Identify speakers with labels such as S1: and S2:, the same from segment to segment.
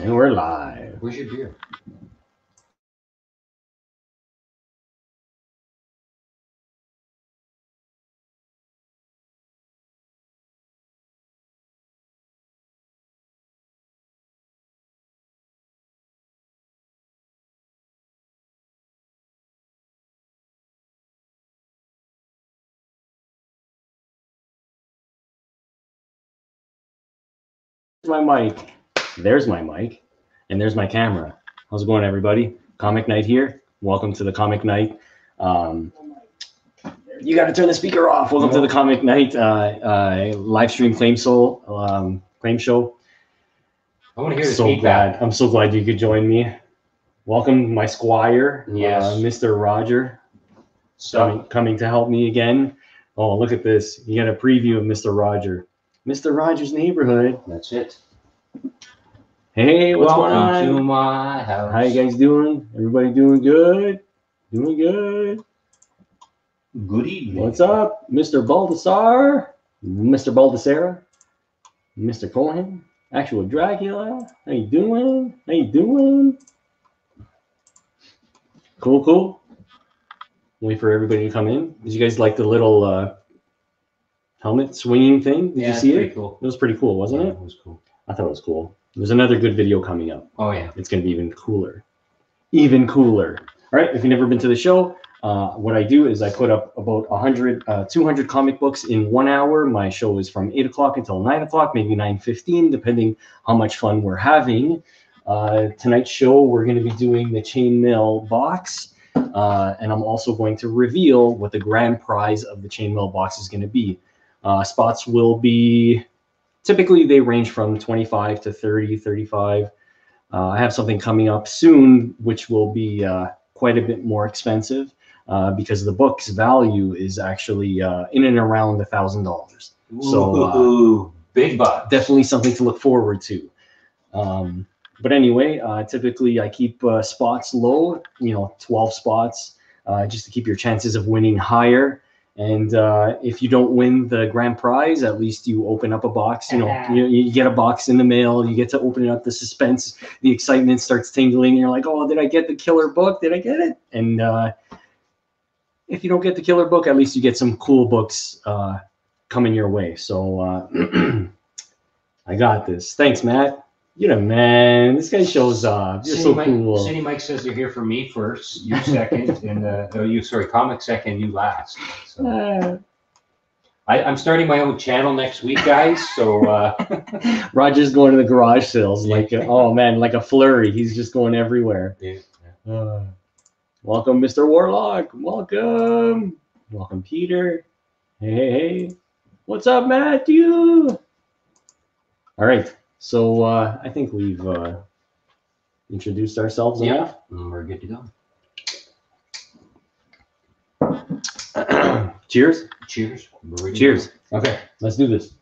S1: And we're live.
S2: Where's your beer?
S1: My mic. There's my mic. And there's my camera. How's it going, everybody? Comic Knight here. Welcome to the Comic Knight. Um, you got to turn the speaker off. Welcome to the Comic Knight uh, uh, live stream claim soul um, claim show.
S2: I want to hear the
S1: so
S2: feedback.
S1: glad. I'm so glad you could join me. Welcome, my squire,
S2: Yes.
S1: uh, Mr. Roger,
S2: So
S1: coming, coming to help me again. Oh, look at this. You got a preview of Mr. Roger. Mr. Rogers' neighborhood.
S2: that's it.
S1: Hey, what's going on?
S2: to my house.
S1: How you guys doing? Everybody doing good? Doing good.
S2: Good evening.
S1: What's up, Mr. Baldassar? Mr. Baldessara? Mr. Cohen? Actual Dracula? How you doing? How you doing? Cool, cool. Wait for everybody to come in. Did you guys like the little uh, helmet swinging thing? Did
S2: Yeah,
S1: you see
S2: pretty
S1: it?
S2: cool.
S1: It was pretty cool, wasn't
S2: Yeah,
S1: it?
S2: It was cool.
S1: I thought it was cool. There's another good video coming up.
S2: Oh yeah.
S1: it's going to be even cooler. Even cooler. All right. If you've never been to the show, uh, what I do is I put up about 100, uh, 200 comic books in one hour. My show is from 8 o'clock until 9 o'clock, maybe 9.15, depending how much fun we're having. Uh, tonight's show, we're going to be doing the chainmail box. Uh, and I'm also going to reveal what the grand prize of the chainmail box is going to be. Uh, spots will be typically they range from 25 to 30, 35. Uh, I have something coming up soon, which will be uh, quite a bit more expensive uh, because the book's value is actually uh, in and around a thousand dollars. So, uh,
S2: big bucks.
S1: Definitely something to look forward to. Um, but anyway, uh, typically I keep uh, spots low, you know, 12 spots, uh, just to keep your chances of winning higher. And uh, if you don't win the grand prize, at least you open up a box. You know, you, you get a box in the mail. You get to open it up. The suspense, the excitement starts tingling. You're like, oh, did I get the killer book? Did I get it? And uh, if you don't get the killer book, at least you get some cool books uh, coming your way. So uh, I got this. Thanks, Matt. You're the man. This guy shows off. You're
S2: City
S1: so
S2: Mike,
S1: cool.
S2: City Mike says you're here for me first, you second, and uh, oh, you sorry, comic second, you last. So
S1: Uh,
S2: I, I'm starting my own channel next week, guys. So uh,
S1: Roger's going to the garage sales like, a, oh man, like a flurry. He's just going everywhere.
S2: yeah.
S1: Uh, welcome, Mr. Warlock. Welcome. Welcome, Peter. Hey, hey, hey. What's up, Matthew? All right. So uh, I think we've uh, introduced ourselves
S2: Yeah.
S1: enough.
S2: We're good to go.
S1: Cheers.
S2: Cheers. We're ready to
S1: Cheers. Okay, let's do this.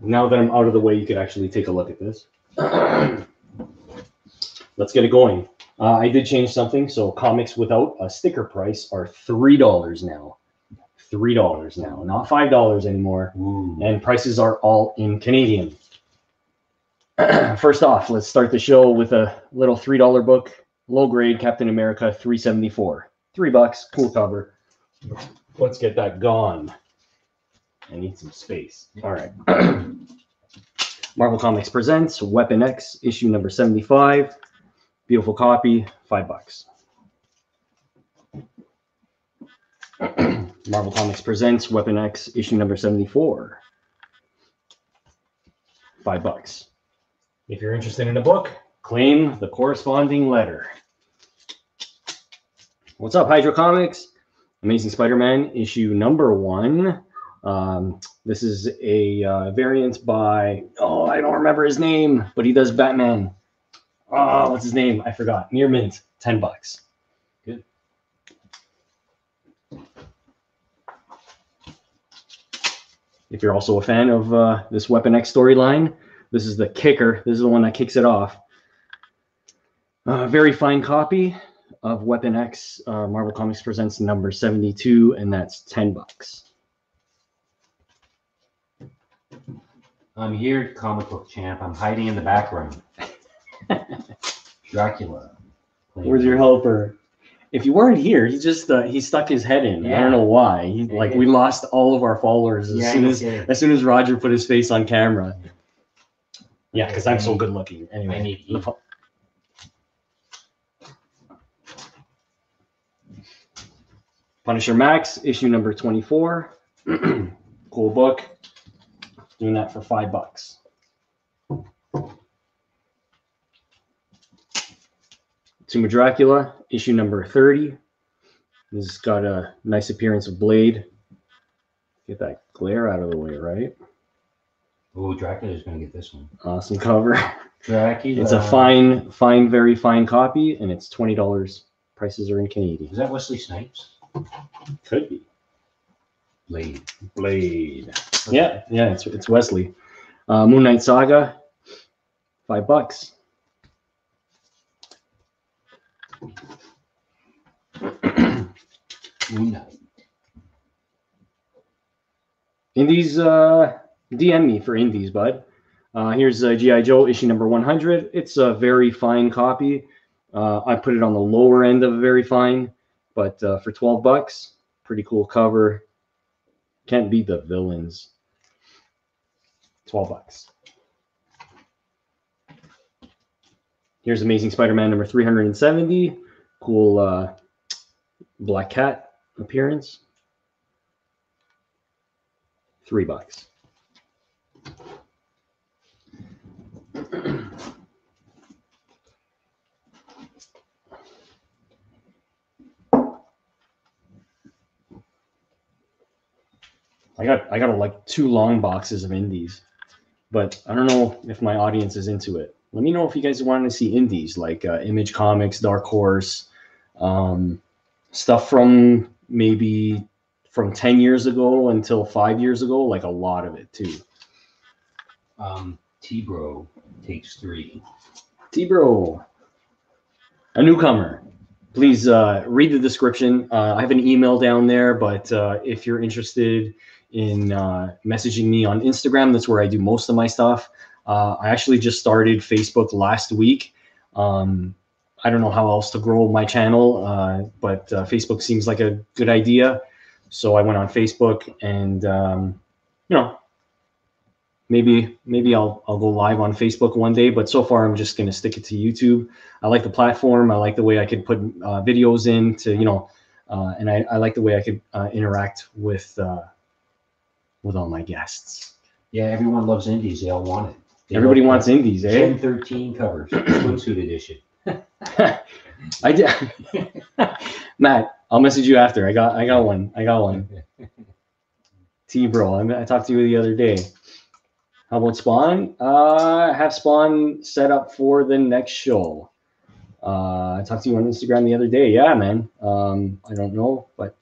S1: Now that I'm out of the way, you could actually take a look at this. let's get it going. Uh, I did change something. So comics without a sticker price are three dollars now. Three dollars now, not five dollars anymore.
S2: Ooh.
S1: And prices are all in Canadian. First off, let's start the show with a little three dollar book, low grade Captain America 374. Three bucks, cool cover. Let's get that gone. I need some space. All right. Marvel Comics presents Weapon X, issue number 75. Beautiful copy, five bucks. Marvel Comics presents Weapon X, issue number 74. Five bucks. If you're interested in a book, claim the corresponding letter. What's up, Hydro Comics? Amazing Spider-Man issue number one. Um, this is a uh, variant by oh I don't remember his name, but he does Batman. Oh, what's his name? I forgot. Near mint, ten bucks.
S2: Good.
S1: If you're also a fan of uh, this Weapon X storyline, this is the kicker. This is the one that kicks it off. Uh, very fine copy of Weapon X. Uh, Marvel Comics presents number 72, and that's 10 bucks.
S2: I'm here, comic book champ. I'm hiding in the background. Dracula.
S1: Where's your helper? If you weren't here, he just uh, he stuck his head in. I don't know why. He, like we lost all of our followers as
S2: Yeah,
S1: soon as as soon as Roger put his face on camera. Yeah, because I'm so good looking. Anyway,
S2: I need heat.
S1: Punisher Max issue number twenty four. cool book. Doing that for five bucks. Tomb of Dracula, issue number 30. This has got a nice appearance of Blade. Get that glare out of the way, right?
S2: Oh, Dracula's gonna get this one.
S1: Awesome cover.
S2: Dracula.
S1: It's a fine, fine, very fine copy, and it's twenty dollars. Prices are in Canadian.
S2: Is that Wesley Snipes?
S1: Could be
S2: Blade.
S1: Blade. Yeah, yeah, it's it's Wesley. Uh, Moon Knight Saga, five bucks.
S2: Moon Knight.
S1: Indies, uh, DM me for Indies, bud. Uh, here's uh, GI Joe issue number 100. It's a very fine copy. Uh, I put it on the lower end of very fine, but uh, for 12 bucks, pretty cool cover. Can't beat the villains. 12 bucks. Here's Amazing Spider-Man number 370. Cool uh, Black Cat appearance. Three bucks. I got I got like two long boxes of indies, but I don't know if my audience is into it. Let me know if you guys want to see indies like uh, Image Comics, Dark Horse, um, stuff from maybe from 10 years ago until five years ago, like a lot of it too.
S2: Um, T-Bro takes three.
S1: T-Bro, a newcomer. Please uh, read the description. Uh, I have an email down there, but uh, if you're interested in uh, messaging me on Instagram, that's where I do most of my stuff. Uh, I actually just started Facebook last week. Um, I don't know how else to grow my channel, uh, but uh, Facebook seems like a good idea. So I went on Facebook and, um, you know, maybe maybe I'll I'll go live on Facebook one day, but so far I'm just gonna stick it to YouTube. I like the platform. I like the way I could put uh, videos in to you know, uh, and I, I like the way I could uh, interact with with all my guests.
S2: Yeah, everyone loves indies. They all want it.
S1: Everybody wants indies, eh?
S2: Gen 13 covers, swimsuit edition.
S1: I did. Matt, I'll message you after. I got I got one. I got one. T bro, I, I talked to you the other day. How about Spawn? Uh, I have Spawn set up for the next show. Uh, I talked to you on Instagram the other day. Yeah, man. Um, I don't know, but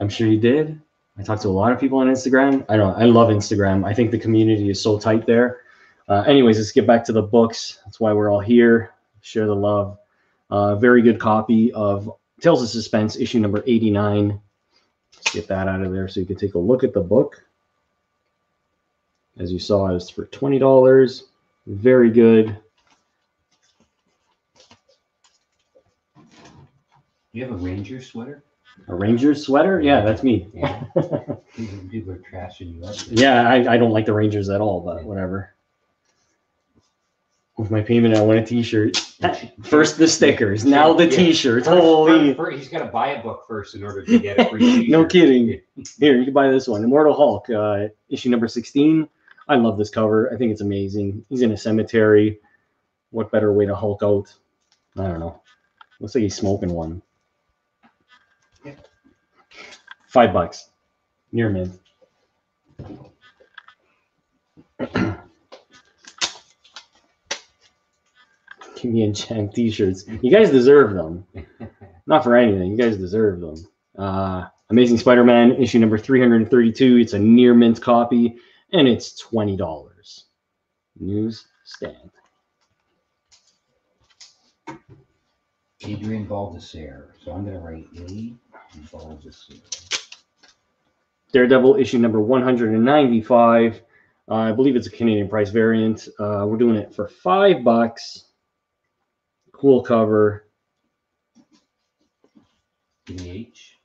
S1: I'm sure you did. I talked to a lot of people on Instagram. I don't. I love Instagram. I think the community is so tight there. Uh, anyways, let's get back to the books. That's why we're all here. Share the love. Uh, very good copy of Tales of Suspense, issue number 89. Let's get that out of there so you can take a look at the book. As you saw, it's for $20. Very good.
S2: You have a Ranger sweater?
S1: A Rangers sweater? Yeah, that's me.
S2: Yeah. people, are trashing you up.
S1: Yeah, I, I don't like the Rangers at all, but whatever. With my payment, I want a t-shirt. First the stickers, now the
S2: Yeah.
S1: t-shirts.
S2: First-
S1: Holy.
S2: first- he's got to buy a book first in order to get a free
S1: no kidding. Here, you can buy this one. Immortal Hulk, uh, issue number 16. I love this cover. I think it's amazing. He's in a cemetery. What better way to Hulk out? I don't know. Looks like he's smoking one.
S2: Yeah.
S1: Five bucks. Near mint. Give me and Jen t-shirts. You guys deserve them. Not for anything. You guys deserve them. Uh, Amazing Spider-Man issue number 332. It's a near mint copy, and it's twenty dollars. Newsstand.
S2: Adrian Baldessare. So I'm going to write A. Baldessare.
S1: Daredevil issue number 195. Uh, I believe it's a Canadian price variant. Uh, we're doing it for five bucks. Cool cover.
S2: H.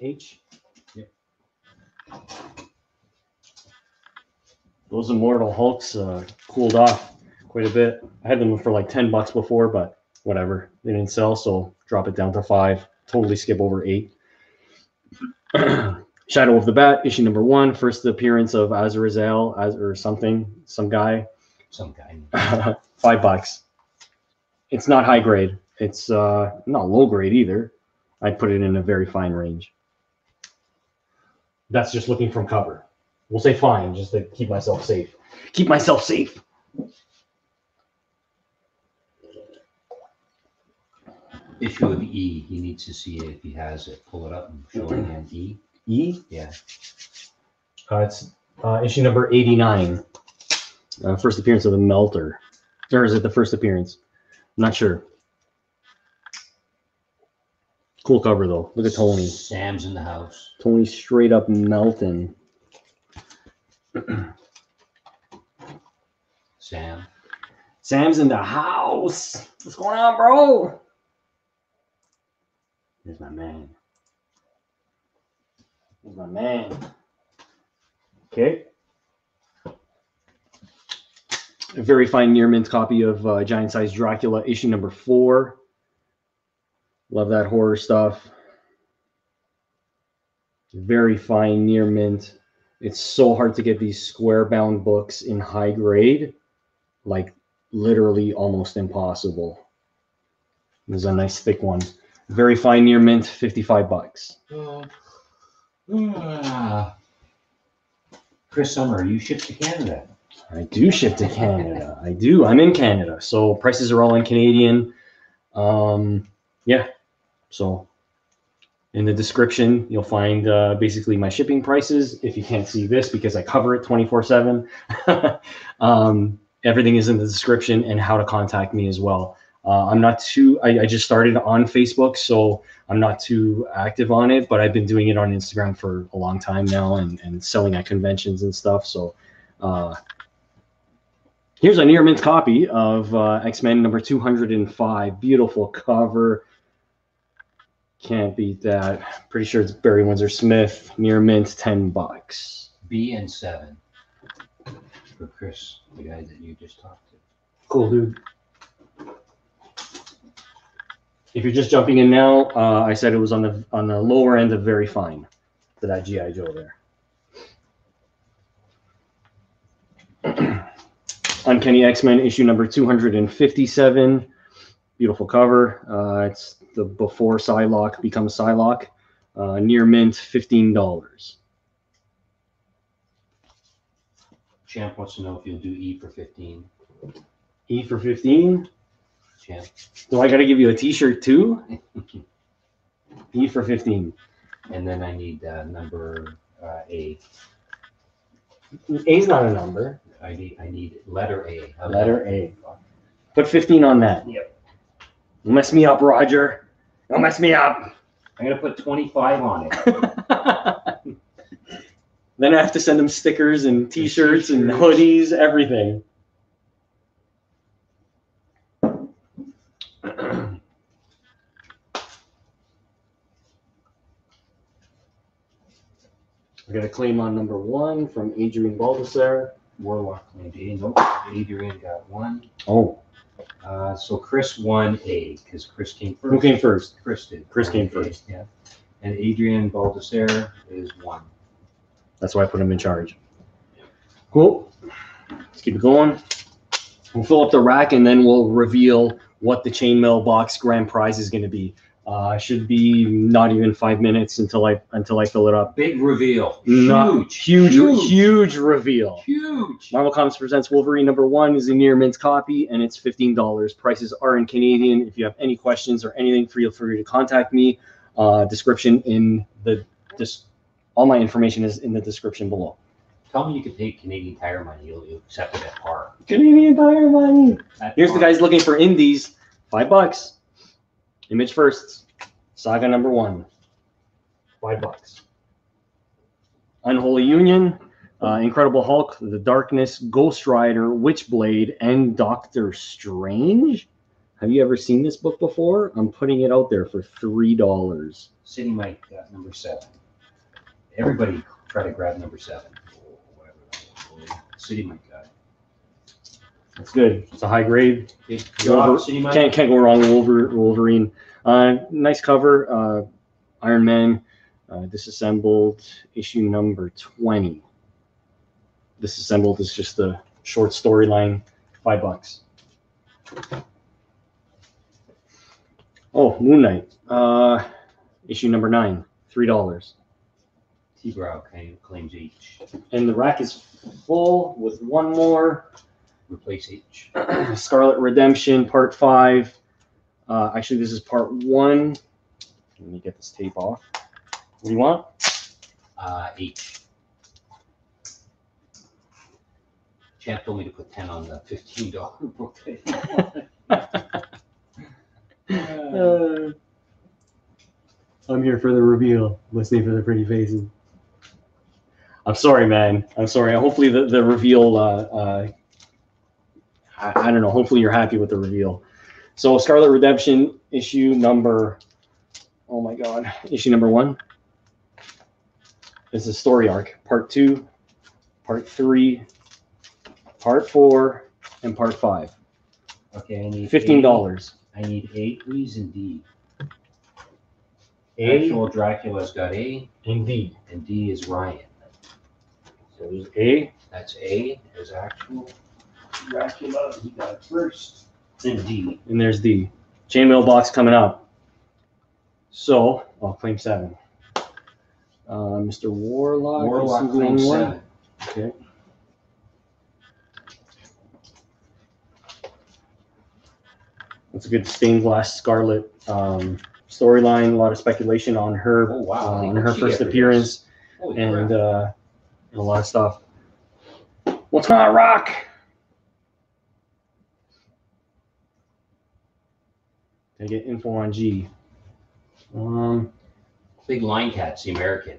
S1: H?
S2: Yep.
S1: Those Immortal Hulks uh, cooled off quite a bit. I had them for like 10 bucks before, but whatever. They didn't sell, so drop it down to five. Totally skip over eight. Shadow of the Bat, issue number one, first appearance of Azrael as or something, some guy.
S2: Some guy.
S1: five bucks. It's not high grade. It's uh, not low grade either. I'd put it in a very fine range. That's just looking from cover. We'll say fine, just to keep myself safe. Keep myself safe.
S2: Issue of E. He needs to see it if he has it. Pull it up and show it again. E.
S1: E.
S2: Yeah.
S1: Uh, it's uh, issue number 89. Uh, first appearance of the Melter. Or is it the first appearance? I'm not sure. Cool cover though. Look at Tony.
S2: Sam's in the house.
S1: Tony straight up melting.
S2: Sam.
S1: Sam's in the house. What's going on, bro? Here's my man. Here's my man. Okay. A very fine near mint copy of uh, Giant Size Dracula, issue number four. Love that horror stuff. Very fine near mint. It's so hard to get these square bound books in high grade. Like literally almost impossible. This is a nice thick one. Very fine near mint, 55 bucks.
S2: Chris Sumner, you shipped to Canada.
S1: I do ship to Canada. I do. I'm in Canada. So prices are all in Canadian. Um, yeah. So in the description, you'll find uh, basically my shipping prices. If you can't see this because I cover it 24 7, um, everything is in the description and how to contact me as well. Uh, I'm not too, I, I just started on Facebook, so I'm not too active on it, but I've been doing it on Instagram for a long time now and, and selling at conventions and stuff. So, uh, here's a near mint copy of uh, X-Men number 205. Beautiful cover. Can't beat that. Pretty sure it's Barry Windsor Smith. Near mint, 10 bucks.
S2: B and seven. For Chris, the guy that you just talked to.
S1: Cool, dude. If you're just jumping in now, uh, I said it was on the on the lower end of very fine for that GI Joe there. Uncanny X-Men issue number 257. Beautiful cover. Uh, it's the before Psylocke becomes Psylocke. Uh, near mint, fifteen dollars.
S2: Champ wants to know if you'll do E for fifteen.
S1: E for fifteen.
S2: Champ.
S1: Do I got to give you a T-shirt too? E for fifteen.
S2: And then I need uh, number uh, A.
S1: is not a number.
S2: I need I need letter A. How's
S1: Letter? A. Put 15 on that.
S2: Yep.
S1: Don't mess me up, Roger. Don't mess me up.
S2: I'm gonna put twenty-five on it.
S1: then I have to send them stickers and t-shirts and
S2: t-shirts.
S1: hoodies, everything. I got a claim on number one from Adrian Baldessar.
S2: Warlock claimed A. Nope. Adrian got one.
S1: Oh,
S2: Uh, so Chris won A because Chris came first.
S1: who came first?
S2: Chris did.
S1: Chris came first.
S2: Yeah. And Adrian Baldessar is one.
S1: That's why I put him in charge. Cool. Let's keep it going. We'll fill up the rack and then we'll reveal what the chainmail box grand prize is going to be. Uh, should be not even five minutes until I until I fill it up.
S2: Big reveal.
S1: Not-
S2: Huge.
S1: huge, huge reveal.
S2: Huge.
S1: Marvel Comics presents Wolverine number one is a near mint copy and it's fifteen dollars. Prices are in Canadian. If you have any questions or anything, feel free to contact me. Uh, description in the this all my information is in the description below.
S2: Tell me you can take Canadian Tire money. You'll, you'll accept it at par.
S1: Canadian Tire money.
S2: At
S1: Here's the guys looking for indies. Five bucks. Image first. Saga number one. five bucks. Unholy Union, uh, Incredible Hulk, The Darkness, Ghost Rider, Witchblade, and Doctor Strange. Have you ever seen this book before? I'm putting it out there for three dollars.
S2: City Mike got number seven. Everybody try to grab number seven. or whatever that was. City Mike got it.
S1: That's good. It's a high grade. Wolver-
S2: job, City Mike.
S1: Can't can't go wrong with Wolver- Wolverine. Uh, nice cover. Uh, Iron Man, uh, disassembled issue number twenty. Disassembled is just the short storyline. Five bucks. Oh, Moon Knight. Uh, issue number nine. Three dollars.
S2: T-Brow claims H.
S1: And the rack is full with one more.
S2: Replace H.
S1: Scarlet Redemption Part Five. Uh, actually, this is Part One. Let me get this tape off. What do you want?
S2: Uh, H. Champ told me to put ten on the fifteen dollar book.
S1: Uh, I'm here for the reveal. Listening for the pretty faces. I'm sorry, man. I'm sorry. Hopefully, the the reveal. Uh, uh, I, I don't know. Hopefully, you're happy with the reveal. So, Scarlet Redemption issue number. Oh my God, issue number one. This is story arc. Part two, part three, part four, and part five.
S2: Okay, I need.
S1: fifteen dollars.
S2: I need A, please, and D.
S1: A
S2: Actual Dracula's got A,
S1: and D.
S2: and D is Ryan.
S1: So there's A
S2: That's A is actual Dracula. He got it first. Then D.
S1: and there's the Chainmail box coming up. So I'll claim seven. Uh, Mr. Warlock.
S2: Warlock
S1: the
S2: claims
S1: only one.
S2: seven.
S1: Okay. That's a good stained glass scarlet um, storyline. A lot of speculation on her
S2: Oh, wow.
S1: uh, on her first
S2: get rid of
S1: appearance and uh, and a lot of stuff. What's going on, Rock? I get info on G? Um,
S2: Big Line Cat's the American.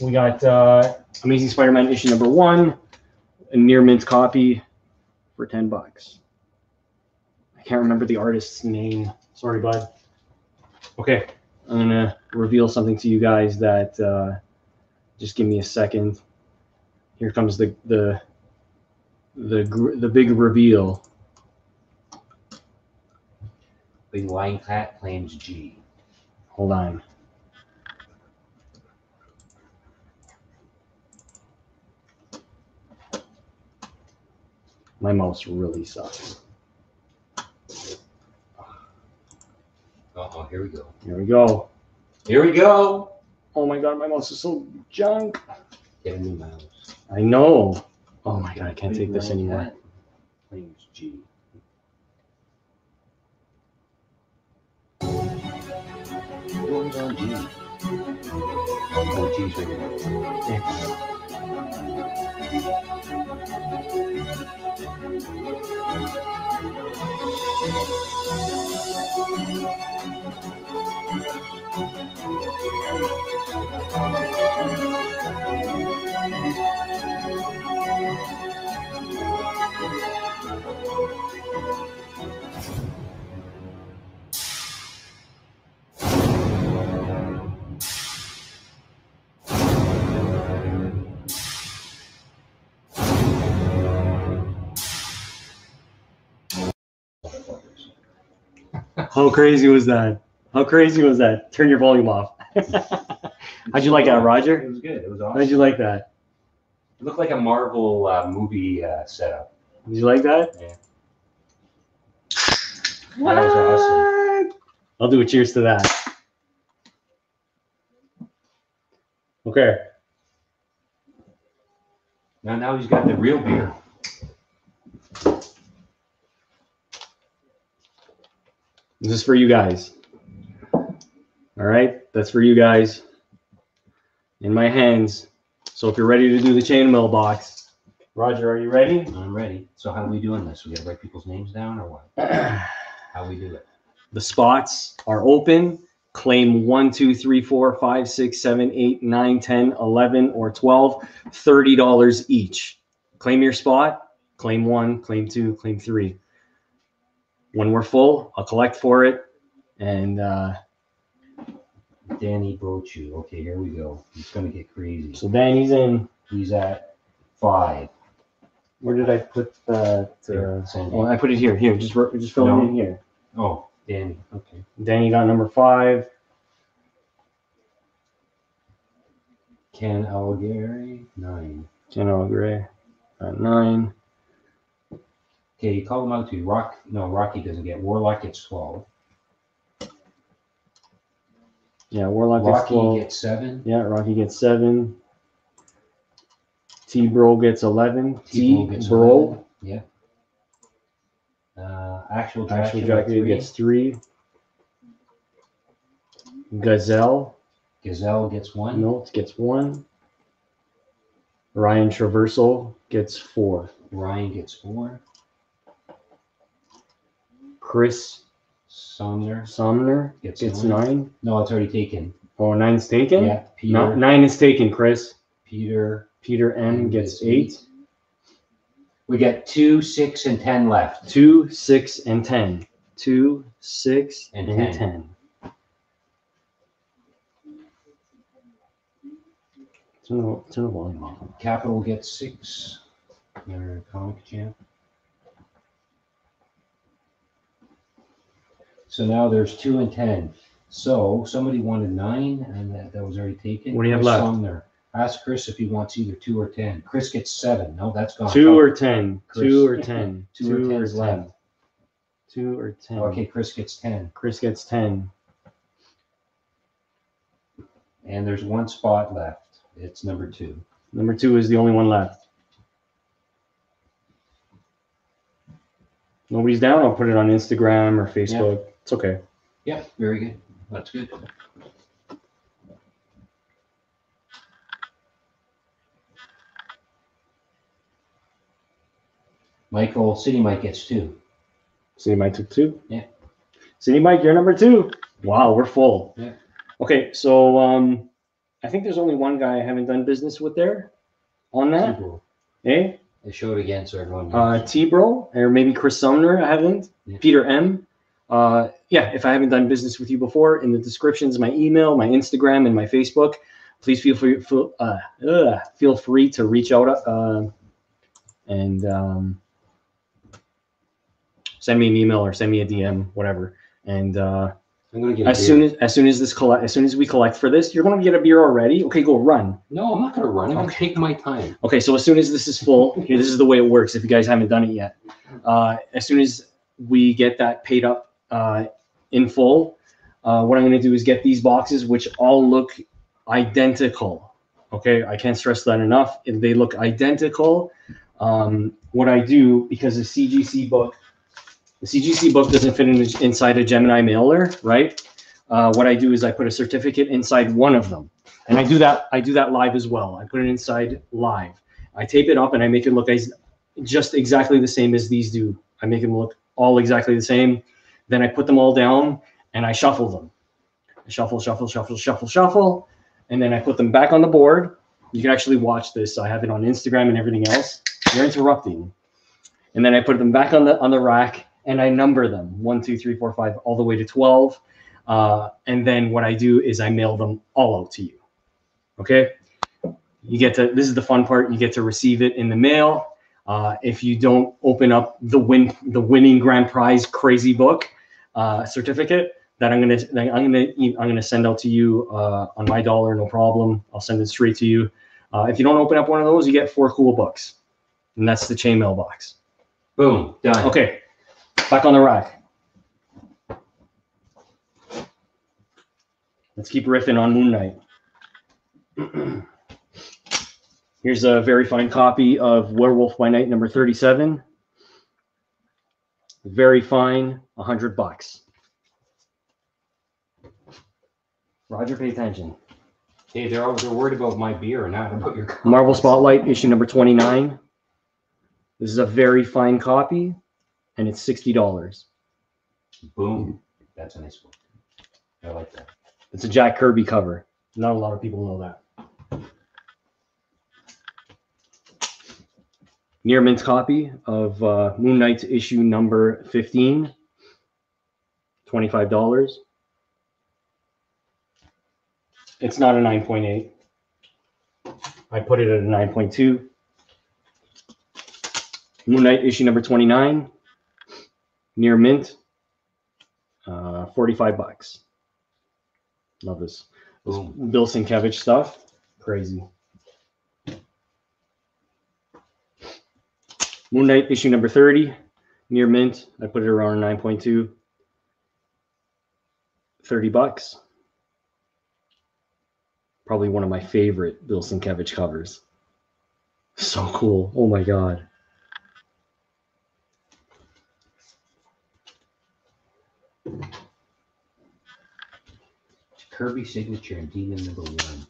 S1: we got uh, Amazing Spider-Man issue number one, a near mint copy for ten bucks. I can't remember the artist's name. Sorry, bud. Okay, I'm gonna reveal something to you guys that uh, just give me a second. Here comes the the the the big reveal.
S2: Big Line Cat claims G.
S1: Hold on. My mouse really sucks.
S2: Uh-oh, here we go.
S1: Here we go.
S2: Here we go.
S1: Oh my god, my mouse is so junk.
S2: Get a new mouse.
S1: I know. Oh my god, I can't
S2: Big
S1: take this anymore.
S2: Claims G. Going on G. Oh, there.
S1: How crazy was that? How crazy was that? Turn your volume off. How'd you like that, Roger?
S2: It was good. It was awesome.
S1: How'd you like that?
S2: It looked like a Marvel uh, movie uh, setup.
S1: Did you like that?
S2: Yeah. That was awesome.
S1: What? I'll do a cheers to that. Okay.
S2: Now, now he's got the real beer.
S1: This is for you guys. All right, that's for you guys. In my hands. So if you're ready to do the chainmail box, Roger, are you ready?
S2: I'm ready. So how are we doing this? We gotta write people's names down or what? How we do it?
S1: The spots are open. claim one, two, three, four, five, six, seven, eight, nine, 10, 11, or 12, $30 each. Claim your spot, claim one, claim two, claim three. When we're full, I'll collect for it. And uh,
S2: Danny Brochu. Okay, here we go. He's gonna get crazy.
S1: so Danny's in.
S2: He's at five.
S1: Where did I put that?
S2: Here,
S1: Uh,
S2: Sandy.
S1: well, I put it here. Here, just just fill
S2: No.
S1: it in here.
S2: Oh, Danny.
S1: Okay. Danny got number five.
S2: Ken Algary, nine.
S1: Gray at nine.
S2: Okay, you call them out to Rock. No, Rocky doesn't get. Warlock gets twelve.
S1: Yeah, Warlock gets
S2: Rocky
S1: 12.
S2: gets seven.
S1: Yeah, Rocky gets seven. T Bro gets 11. T
S2: T-Bro gets
S1: Bro,
S2: 11. Yeah. Uh, actual
S1: actually,
S2: Dracula three.
S1: gets three. Gazelle,
S2: Gazelle gets one.
S1: Milt gets one. Ryan Traversal gets four.
S2: Ryan gets four.
S1: Chris
S2: Sumner
S1: Sumner
S2: gets,
S1: gets
S2: nine.
S1: nine.
S2: No, it's already taken.
S1: Oh, nine's taken?
S2: Yeah, Peter.
S1: No, nine is taken, Chris.
S2: Peter
S1: Peter M gets eight.
S2: We got two, six, and ten left.
S1: Two, six, and ten. Two, six,
S2: And
S1: and,
S2: 10.
S1: ten. Turn the, turn the volume off.
S2: Capital gets six. Their comic champ. So now there's two and ten. So somebody wanted nine, and that, that was already taken.
S1: What do you have
S2: Chris
S1: left?
S2: Sumner. Ask Chris if he wants either two or ten. Chris gets seven. No, that's gone.
S1: Two or ten.
S2: Chris.
S1: Two or ten.
S2: Two or
S1: Two or
S2: 10's
S1: ten.
S2: left.
S1: Two or ten.
S2: Okay, Chris gets ten,
S1: Chris gets ten.
S2: and there's one spot left. It's number two.
S1: Number two is the only one left. Nobody's down. I'll put it on Instagram or Facebook. It's okay.
S2: Yep, very good. That's good. Michael, City Mike gets two.
S1: City Mike took two.
S2: Yeah.
S1: City Mike, you're number two. Wow, we're full.
S2: Yeah.
S1: Okay, so um, I think there's only one guy I haven't done business with there on that.
S2: T-Bro.
S1: Eh?
S2: They showed again, so everyone
S1: Uh. T Bro, or maybe Chris Sumner, I haven't.
S2: Yeah.
S1: Peter M. Uh, yeah, if I haven't done business with you before, in the descriptions, my email, my Instagram, and my Facebook, please feel free, feel, uh, ugh, feel free to reach out uh, and um, send me an email or send me a DM, whatever. And uh,
S2: I'm gonna get
S1: as soon as as soon as this collect, as soon as we collect for this, you're gonna get a beer already. Okay, go run.
S2: No, I'm not gonna run. I'm gonna take my time.
S1: Okay, so as soon as this is full, this is the way it works. If you guys haven't done it yet, uh, as soon as we get that paid up uh, in full, uh, what I'm going to do is get these boxes, which all look identical. Okay, I can't stress that enough. If they look identical, um, what I do because the CGC book, the CGC book doesn't fit in, inside a Gemini mailer, right? Uh, what I do is I put a certificate inside one of them, and I do that. I do that live as well. I put it inside live. I tape it up and I make it look as just exactly the same as these do. I make them look all exactly the same. Then I put them all down and I shuffle them. I shuffle, shuffle, shuffle, shuffle, shuffle, and then I put them back on the board. You can actually watch this. I have it on Instagram and everything else. You're interrupting. And then I put them back on the on the rack and I number them one, two, three, four, five, all the way to twelve. Uh, and then what I do is I mail them all out to you. Okay. You get to this is the fun part. You get to receive it in the mail. Uh, if you don't open up the win the winning grand prize crazy book uh, certificate that I'm gonna that I'm gonna I'm gonna send out to you uh, on my dollar, no problem. I'll send it straight to you. Uh, if you don't open up one of those, you get four cool books, and that's the chainmail box.
S2: Boom, done.
S1: Okay, back on the rack. Let's keep riffing on Moon Knight. Here's a very fine copy of Werewolf by Night number 37. Very fine, 100 bucks. Roger, pay attention.
S2: Hey, they're they're worried about my beer and not about your.
S1: Marvel Spotlight, issue number 29. This is a very fine copy, and it's $60.
S2: Boom. That's a nice book. I like that.
S1: It's a Jack Kirby cover. Not a lot of people know that. Near mint copy of uh, Moon Knight's issue number 15. $25. It's not a 9.8. I put it at a 9.2. Moon Knight issue number 29. Near mint. Uh, 45 bucks. Love this. This. Bill Sienkiewicz stuff. Crazy. Moon Knight issue number 30. Near mint. I put it around 9.2. 30 bucks. Probably one of my favorite Bill Sienkiewicz covers. So cool. Oh my god.
S2: Kirby signature and demon number one.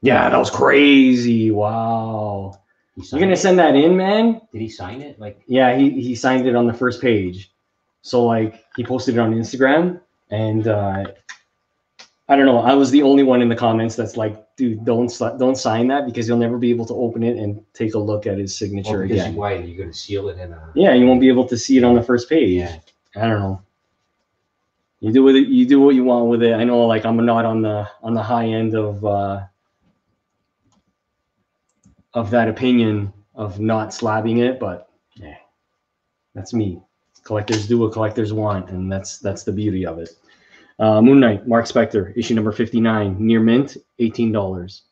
S1: Yeah, that was crazy. Wow. You're gonna
S2: it?
S1: send that in, man?
S2: Did he sign it? Like,
S1: Yeah, he, he signed it on the first page. So like he posted it on Instagram and uh I don't know, I was the only one in the comments that's like, dude, don't don't sign that because you'll never be able to open it and take a look at his signature
S2: because
S1: again.
S2: why? Are You're gonna seal it in a.
S1: Yeah, you won't be able to see it on the first page.
S2: Yeah.
S1: I don't know. You do with it. You do what you want with it. I know, like I'm not on the on the high end of uh, of that opinion of not slabbing it, but yeah, that's me. Collectors do what collectors want, and that's that's the beauty of it. Uh, Moon Knight, Mark Spector, issue number fifty nine, near mint, eighteen dollars.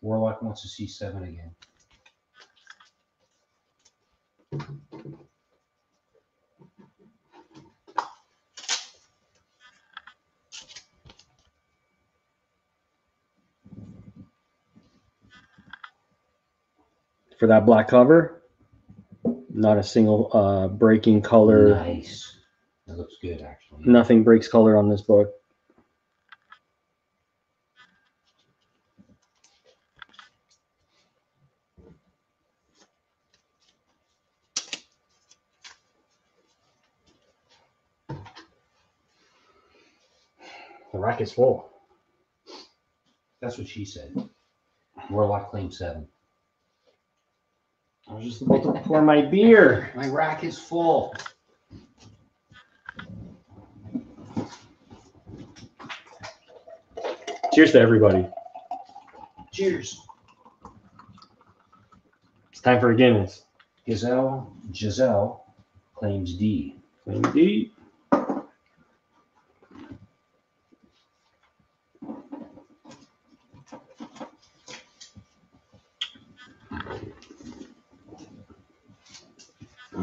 S2: Warlock wants to see seven again.
S1: For that black cover, not a single uh, breaking color.
S2: Nice. That looks good, actually.
S1: Nothing breaks color on this book. The rack is full.
S2: That's what she said. Warlock claim seven.
S1: I was just about to pour my beer.
S2: My rack is full.
S1: Cheers to everybody.
S2: Cheers.
S1: It's time for a Guinness.
S2: Giselle, Giselle claims D.
S1: Indeed.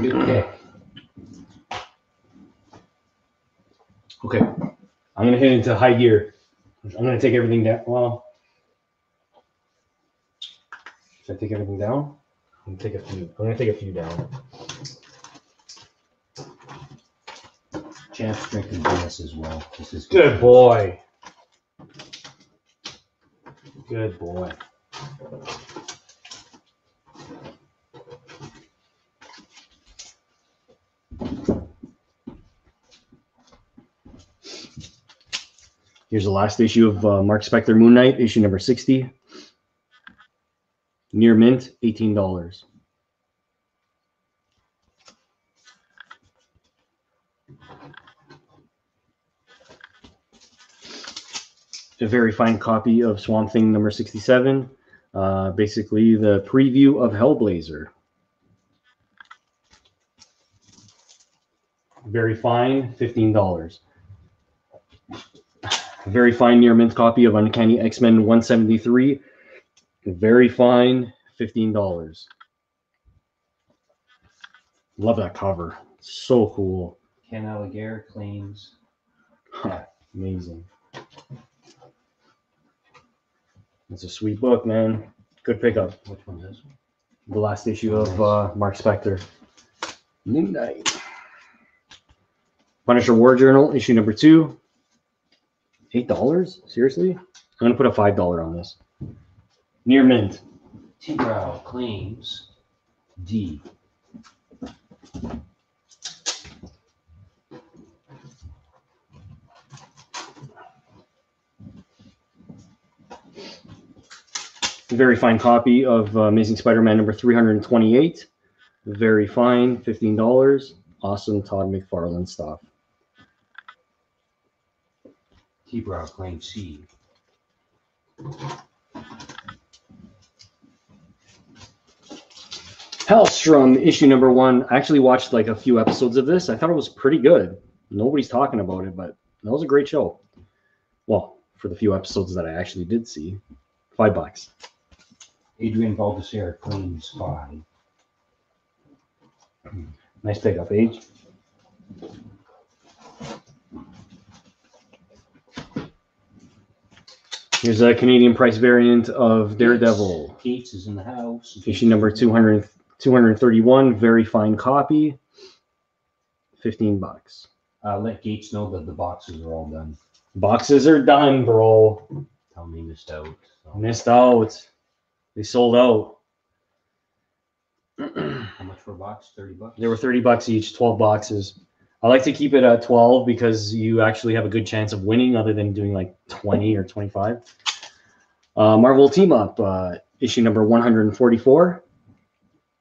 S2: Good pick.
S1: Okay. I'm gonna hit into high gear. I'm gonna take everything down. Well, should I take everything down? I'm gonna take a few. I'm gonna take a few down.
S2: Champ's drinking Guinness as well. This is
S1: good, Good boy. Good boy. Here's the last issue of uh, Mark Spector Moon Knight, issue number 60. Near mint, $18. a very fine copy of Swamp Thing number 67. Uh, basically, the preview of Hellblazer. Very fine, $15. Very fine near mint copy of Uncanny X Men 173. Very fine, $15. Love that cover. So cool.
S2: Ken Allegair claims
S1: Huh, amazing. It's a sweet book, man. Good pickup.
S2: which one is?
S1: The last issue of uh, Mark Spector. Moon Knight. Punisher War Journal, issue number two. Eight dollars? Seriously? I'm gonna put a five dollar on this. Near mint.
S2: T Brow claims D.
S1: Very fine copy of uh, Amazing Spider-Man number 328. Very fine, $15. Awesome Todd McFarlane stuff.
S2: T-Brow claim C.
S1: Hellstrom issue number one. I actually watched like a few episodes of this. I thought it was pretty good. Nobody's talking about it, but that was a great show. Well, for the few episodes that I actually did see, five bucks.
S2: Adrian Baldessare claims hmm. five.
S1: Nice pickup, age. Here's a Canadian price variant of Daredevil.
S2: Gates is in the house.
S1: Issue number 200, 231, very fine copy. 15 bucks.
S2: Uh, let Gates know that the boxes are all done.
S1: Boxes are done, bro.
S2: Tell me missed out. So,
S1: Missed out. They sold out.
S2: how much for a box? Thirty bucks.
S1: They were 30 bucks each, 12 boxes. I like to keep it at 12 because you actually have a good chance of winning other than doing like 20 or 25. Uh, Marvel Team Up, uh, issue number 144.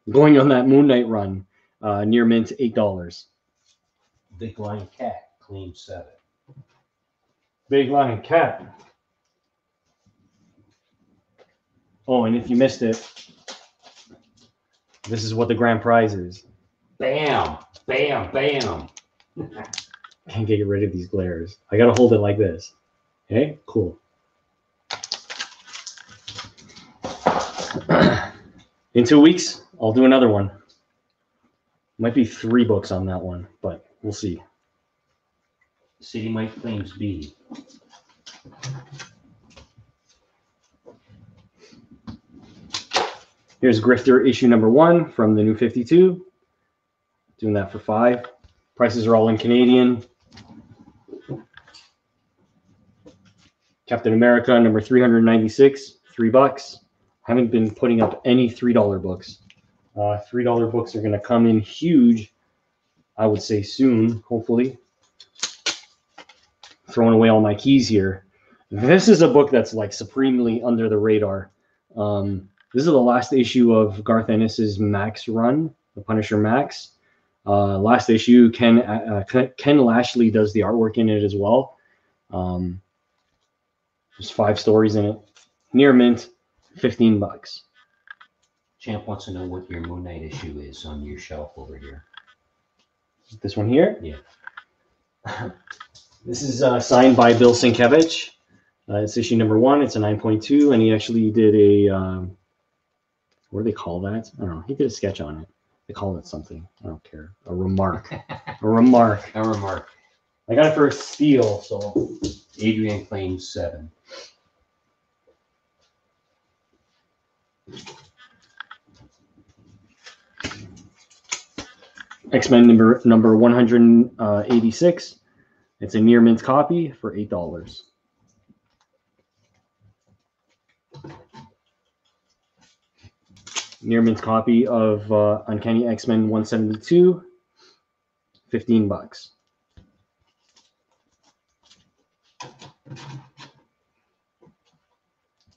S1: Going on that Moon Knight run, uh, near mint, $8.
S2: Big Lion Cat claims seven.
S1: Big Lion Cat. Oh, and if you missed it, this is what the grand prize is.
S2: Bam! Bam! Bam!
S1: I can't get rid of these glares. I gotta hold it like this. Okay, cool. In two weeks, I'll do another one. Might be three books on that one, but we'll see.
S2: City Mike claims B.
S1: Here's Grifter issue number one from the new 52. Doing that for five. Prices are all in Canadian. Captain America number 396, three bucks. Haven't been putting up any $3 books. Uh, $3 books are going to come in huge, I would say soon, hopefully. Throwing away all my keys here. This is a book that's like supremely under the radar. Um, this is the last issue of Garth Ennis's Max run, the Punisher Max. Uh, last issue, Ken uh, Ken- Ken Lashley does the artwork in it as well. Um, there's five stories in it. Near mint, fifteen bucks.
S2: Champ wants to know what your Moon Knight issue is on your shelf over here.
S1: This one here.
S2: Yeah.
S1: this is uh, signed by Bill Sienkiewicz. Uh, it's issue number one. It's a 9.2, and he actually did a um, what do they call that? I don't know. He did a sketch on it. They call it something. I don't care. A remark. a remark.
S2: A remark.
S1: I got it for a steal, so
S2: Adrian claims seven.
S1: X Men number number 186. Uh, it's a near mint copy for eight dollars. Near mint copy of uh, Uncanny X Men 172. 15 bucks.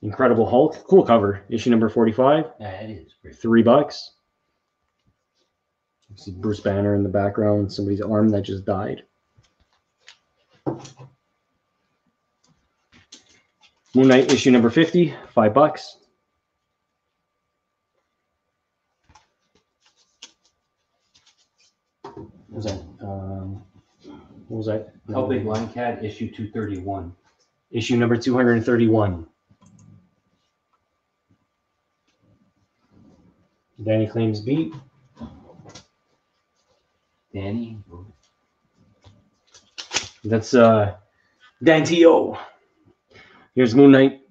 S1: Incredible Hulk, cool cover. Issue number 45,
S2: Yeah, it is. pretty-
S1: three bucks. You see Bruce Banner in the background, somebody's arm that just died. Moon Knight issue number 50, five bucks. Was that? Um, what was that?
S2: Big Lion Cat issue two thirty one.
S1: Issue number 231. Danny claims beat.
S2: Danny.
S1: That's uh Dantio. Here's Moon Knight,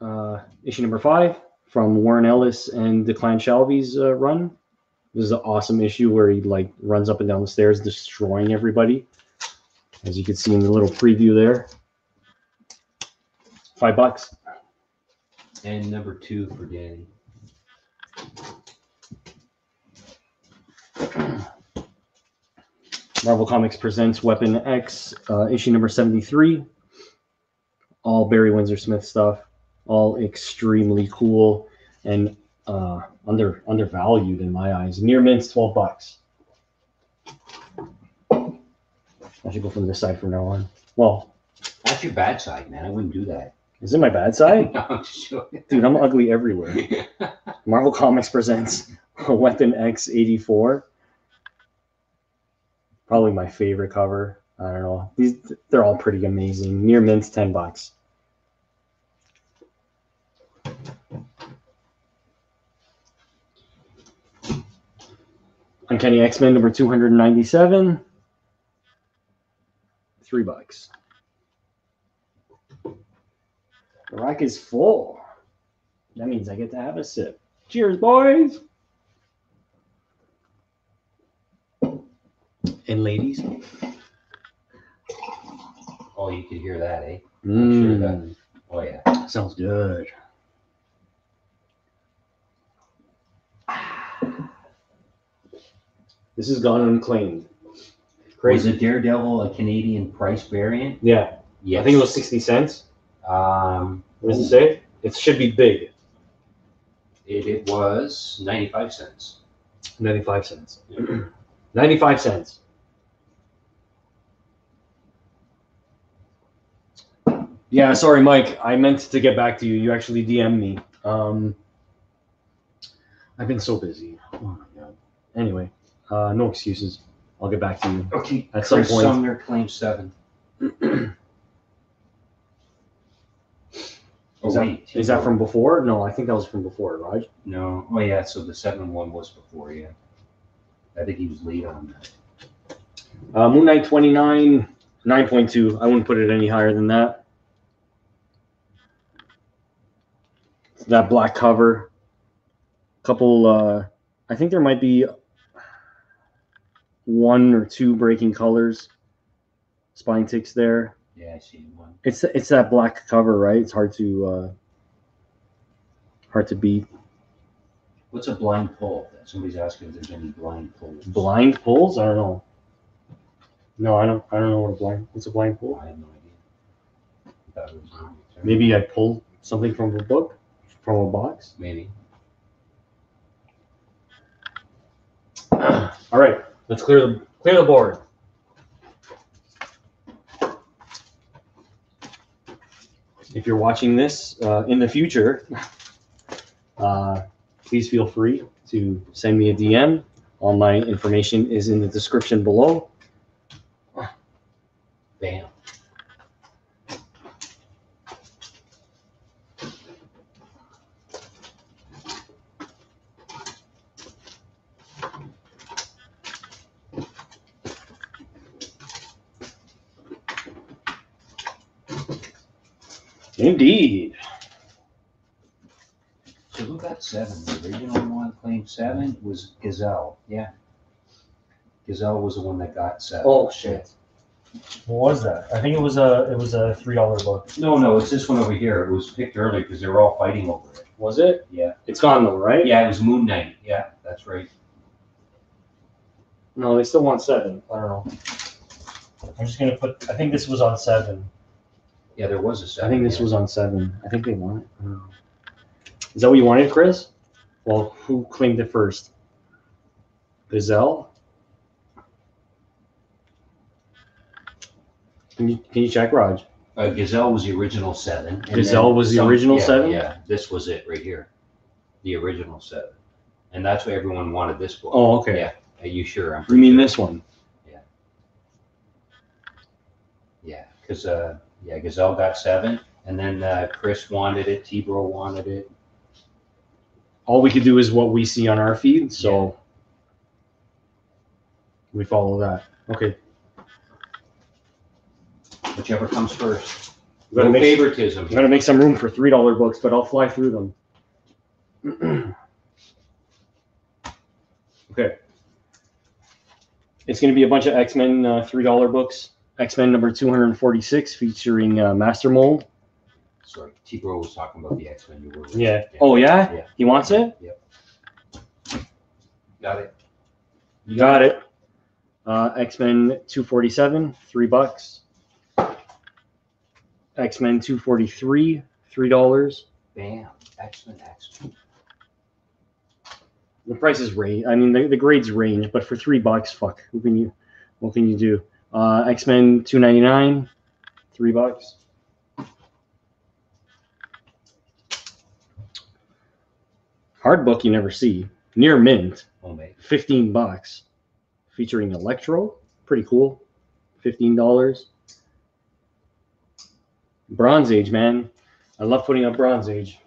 S1: uh, issue number five from Warren Ellis and Declan Shalvey's uh, run. This is an awesome issue where he like runs up and down the stairs, destroying everybody, as you can see in the little preview there. Five bucks.
S2: And number two for Danny.
S1: Marvel Comics presents Weapon X, uh, issue number 73. All Barry Windsor Smith stuff. all extremely cool and uh, under undervalued in my eyes. Near mint's twelve bucks. I should go from this side from now on. Well,
S2: That's your bad side, man. I wouldn't do that.
S1: is it my bad side?
S2: No, I'm just joking.
S1: Dude, I'm ugly everywhere. Marvel Comics presents Weapon X84. Probably my favorite cover. I don't know. These they're all pretty amazing. Near mint's 10 bucks. Uncanny X-Men number 297. Three bucks. The rack is full. That means I get to have a sip. Cheers, boys. And ladies.
S2: Oh, you could hear that, eh?
S1: Mm,
S2: that- Oh, yeah.
S1: sounds good. This has gone unclaimed.
S2: Was
S1: Crazy.
S2: the Daredevil a Canadian price variant?
S1: Yeah,
S2: Yes.
S1: I think it was 60 cents.
S2: Um,
S1: What does it say? It should be big.
S2: it, it was 95 cents.
S1: 95 cents. 95 cents. Yeah, sorry, Mike. I meant to get back to you. You actually DM'd me. Um, I've been so busy. Oh my god. Anyway, uh, no excuses. I'll get back to you.
S2: Okay.
S1: At some
S2: Chris
S1: point.
S2: Sumner claims seven. Oh,
S1: Is that,
S2: wait.
S1: is that from before? No, I think that was from before, Raj.
S2: No. Oh, yeah. So the seven one was before, yeah. I think he was late on that.
S1: Uh, Moon Knight 29, 9.2. I wouldn't put it any higher than that. That black cover. Couple, uh, I think there might be one or two breaking colors. Spine ticks there.
S2: Yeah, I see one.
S1: It's it's that black cover, right? It's hard to uh, hard to beat.
S2: What's a blind pull? Somebody's asking if there's any blind pulls.
S1: Blind pulls? I don't know. No, I don't. I don't know what a blind. What's a blind pull?
S2: I have no idea. I was.
S1: Maybe I pulled something from a book, from a box.
S2: Maybe.
S1: All right, let's clear the clear the board. If you're watching this uh, in the future, uh, please feel free to send me a DM. All my information is in the description below.
S2: Bam.
S1: Indeed.
S2: So who got seven? The original one claimed seven was Gazelle. Yeah. Gazelle was the one that got seven.
S1: Oh shit. What was that? I think it was a it was a three dollar book.
S2: No, no, it's this one over here. It was picked early because they were all fighting over it.
S1: Was it?
S2: Yeah.
S1: It's gone though, right?
S2: Yeah, it was Moon Knight. Yeah, that's right.
S1: No, they still want seven. I don't know. I'm just gonna put. I think this was on seven.
S2: Yeah, there was a
S1: I think this was on seven. I think they won it. I. Is that what you wanted, Chris? Well, who claimed it first? Gazelle. Can you can you check, Raj?
S2: Uh, Gazelle was the original seven. and
S1: Gazelle
S2: then
S1: was the
S2: some-
S1: original
S2: yeah,
S1: seven?
S2: Yeah, this was it right here. The original seven. And that's why everyone wanted this book.
S1: Oh, okay.
S2: Yeah. Are you sure? I'm
S1: You
S2: pretty
S1: mean
S2: sure.
S1: this one?
S2: Yeah. Yeah, because uh, yeah, Gazelle got seven, and then uh, Chris wanted it, T-Bro wanted it.
S1: All we could do is what we see on our feed, so we follow that. Okay.
S2: Whichever comes first.
S1: We gotta
S2: No
S1: make
S2: favoritism.
S1: I'm gonna make some room for three dollar books, but I'll fly through them. okay. It's gonna be a bunch of X Men uh, three dollar books. X Men number two hundred and forty six, featuring uh, Master Mold.
S2: Sorry, T-Bro was talking about the X-Men. You were.
S1: Yeah. Oh yeah.
S2: Yeah.
S1: He wants it.
S2: Yep. Got it.
S1: You got it. Uh, X Men two forty seven, three bucks. X Men two forty three, three dollars.
S2: Bam, excellent, excellent.
S1: The prices range. I mean, the, the grades range, but for three bucks, fuck, who can you, what can you do? Uh, X Men two ninety nine, three bucks. Hard book you never see. Near mint, 15 bucks. Featuring electro. Pretty cool. $15 bronze age man. I love putting up bronze age.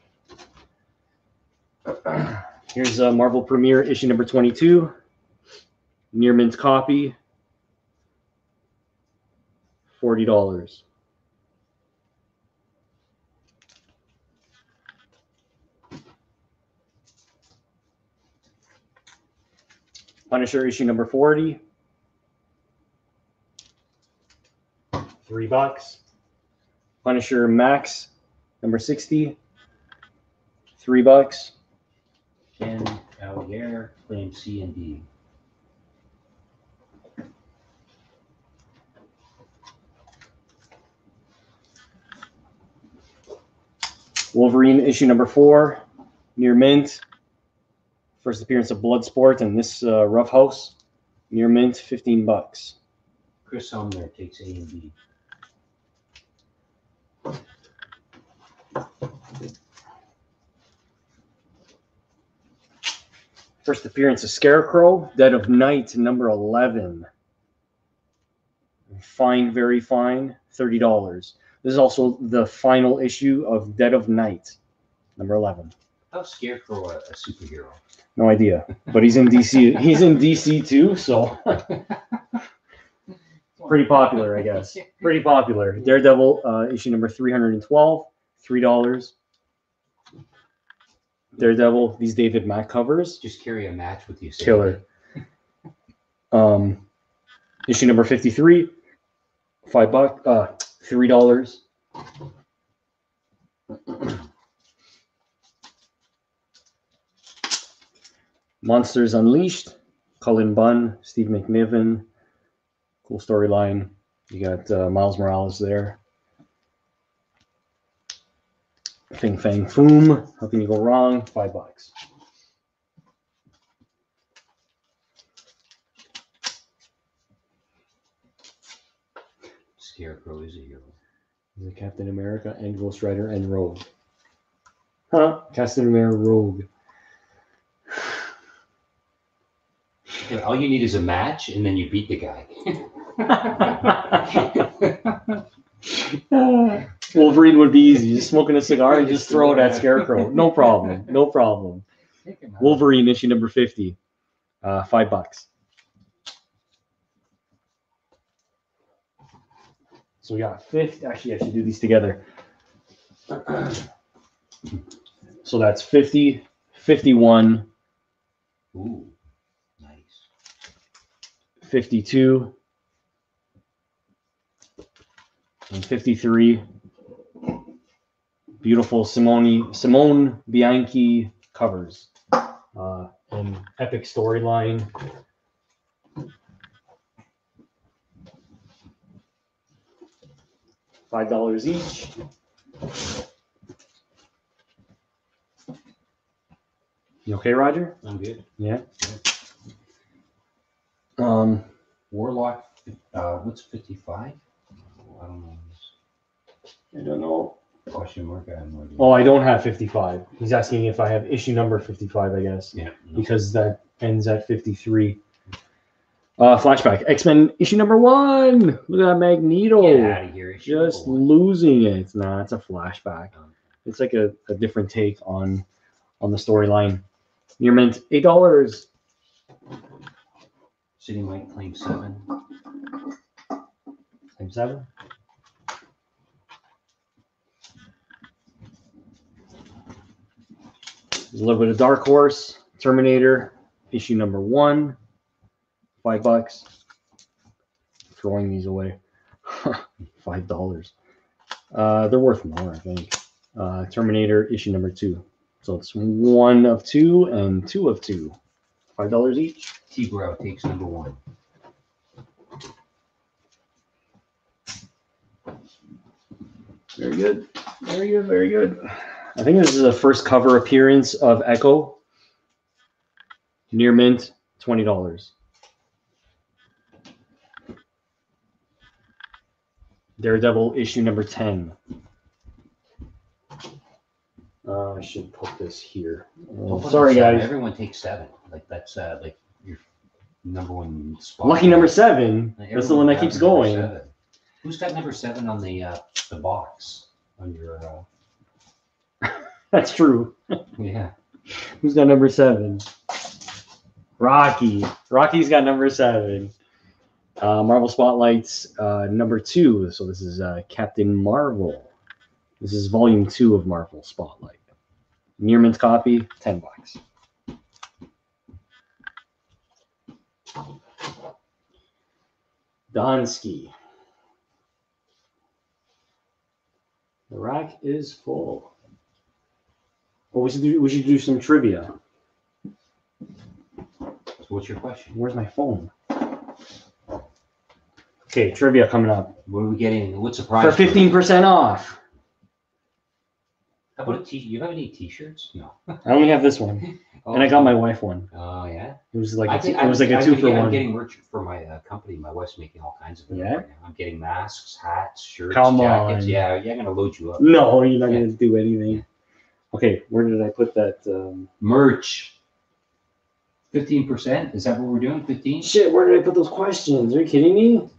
S1: Here's a marvel premiere issue number 22 near mint copy $40 Punisher issue number 40. Three bucks. Punisher Max number 60. Three bucks.
S2: Ken Allier, claim C and D.
S1: Wolverine issue number four. Near mint. First appearance of Bloodsport and this uh, Roughouse. Near mint, 15 bucks.
S2: Chris Sumner takes A and B.
S1: First appearance of Scarecrow, Dead of Night, number 11. Fine, very fine, $30. This is also the final issue of Dead of Night, number 11.
S2: How Scarecrow a, a superhero?
S1: No idea, but he's in DC. He's in DC too, so pretty popular, I guess. Pretty popular. Daredevil uh, issue number 312, $3. Daredevil, these David Mack covers.
S2: Just carry a match with you.
S1: Killer. Um, issue number fifty-three, five bucks, uh, three dollars. Monsters Unleashed, Cullen Bunn, Steve McNiven. Cool storyline. You got uh, Miles Morales there. Fing Fang Foom. How can you go wrong? Five bucks.
S2: Scarecrow is a hero.
S1: The Captain America and Ghost Rider and Rogue. Huh? Captain America Rogue.
S2: And all you need is a match, and then you beat the guy.
S1: Wolverine would be easy. Just smoking a cigar and just throw it at Scarecrow. No problem. No problem. Wolverine issue number 50. Uh, five bucks. So we got 50. Actually, I should do these together. So that's 50, 51,
S2: Ooh, nice.
S1: 52 and 53 beautiful simone simone bianchi covers uh, an epic storyline five dollars each you okay roger
S2: I'm good.
S1: yeah um
S2: Warlock, uh, what's fifty-five? I don't know.
S1: i don't know
S2: Question mark, I have no idea.
S1: Oh, I don't have 55. He's asking if I have issue number 55, I guess,
S2: Yeah. no.
S1: because that ends at 53. Uh, flashback X Men issue number one. Look at that Magneto.
S2: Get out of here.
S1: Just losing it. It's Nah, it's a flashback. It's like a, a different take on on the storyline. Near mint eight dollars.
S2: City Mike claim seven.
S1: Times seven. There's a little bit of Dark Horse, Terminator, issue number one, five bucks. Throwing these away, five dollars. Uh, they're worth more, I think. Uh, Terminator issue number two, so it's one of two and two of two, five dollars each.
S2: T Brow takes number one.
S1: Very good, very good, very good. I think this is the first cover appearance of Echo. Near mint, twenty dollars. Daredevil issue number ten. Uh, I should put this here.
S2: Don't put
S1: sorry,
S2: seven.
S1: guys.
S2: Everyone takes seven. Like that's uh, like your number one spot.
S1: Lucky number seven.
S2: Like,
S1: That's the one that keeps going.
S2: seven. Who's got number seven on the uh, the box on your? Uh,
S1: That's true.
S2: yeah.
S1: Who's got number seven? Rocky. Rocky's got number seven. Uh, Marvel Spotlights, uh, number two. So this is uh, Captain Marvel. This is volume two of Marvel Spotlight. Near mint copy, 10 bucks. Donsky. The rack is full. Well, we should do we should do some trivia.
S2: So what's your question?
S1: Where's my phone? Okay, trivia coming up
S2: What are we getting? What's the price?
S1: for fifteen percent off.
S2: How about a t? You have any t-shirts? No.
S1: I only have this one, and I got my wife one.
S2: Oh yeah.
S1: It was like
S2: I
S1: a
S2: think
S1: it was like
S2: I'm-
S1: a
S2: I'm
S1: two for
S2: getting- I'm
S1: one.
S2: getting merch for my uh, company. My wife's making all kinds of them
S1: Yeah?
S2: right now. I'm getting masks, hats, shirts,
S1: Come
S2: jackets.
S1: on.
S2: Yeah, yeah, I'm gonna load you up.
S1: No, you're not
S2: Yeah.
S1: gonna do anything. Okay, where did I put that? Um,
S2: Merch. Fifteen percent? Is that what we're doing? Fifteen?
S1: shit, where did I put those questions? Are you kidding me?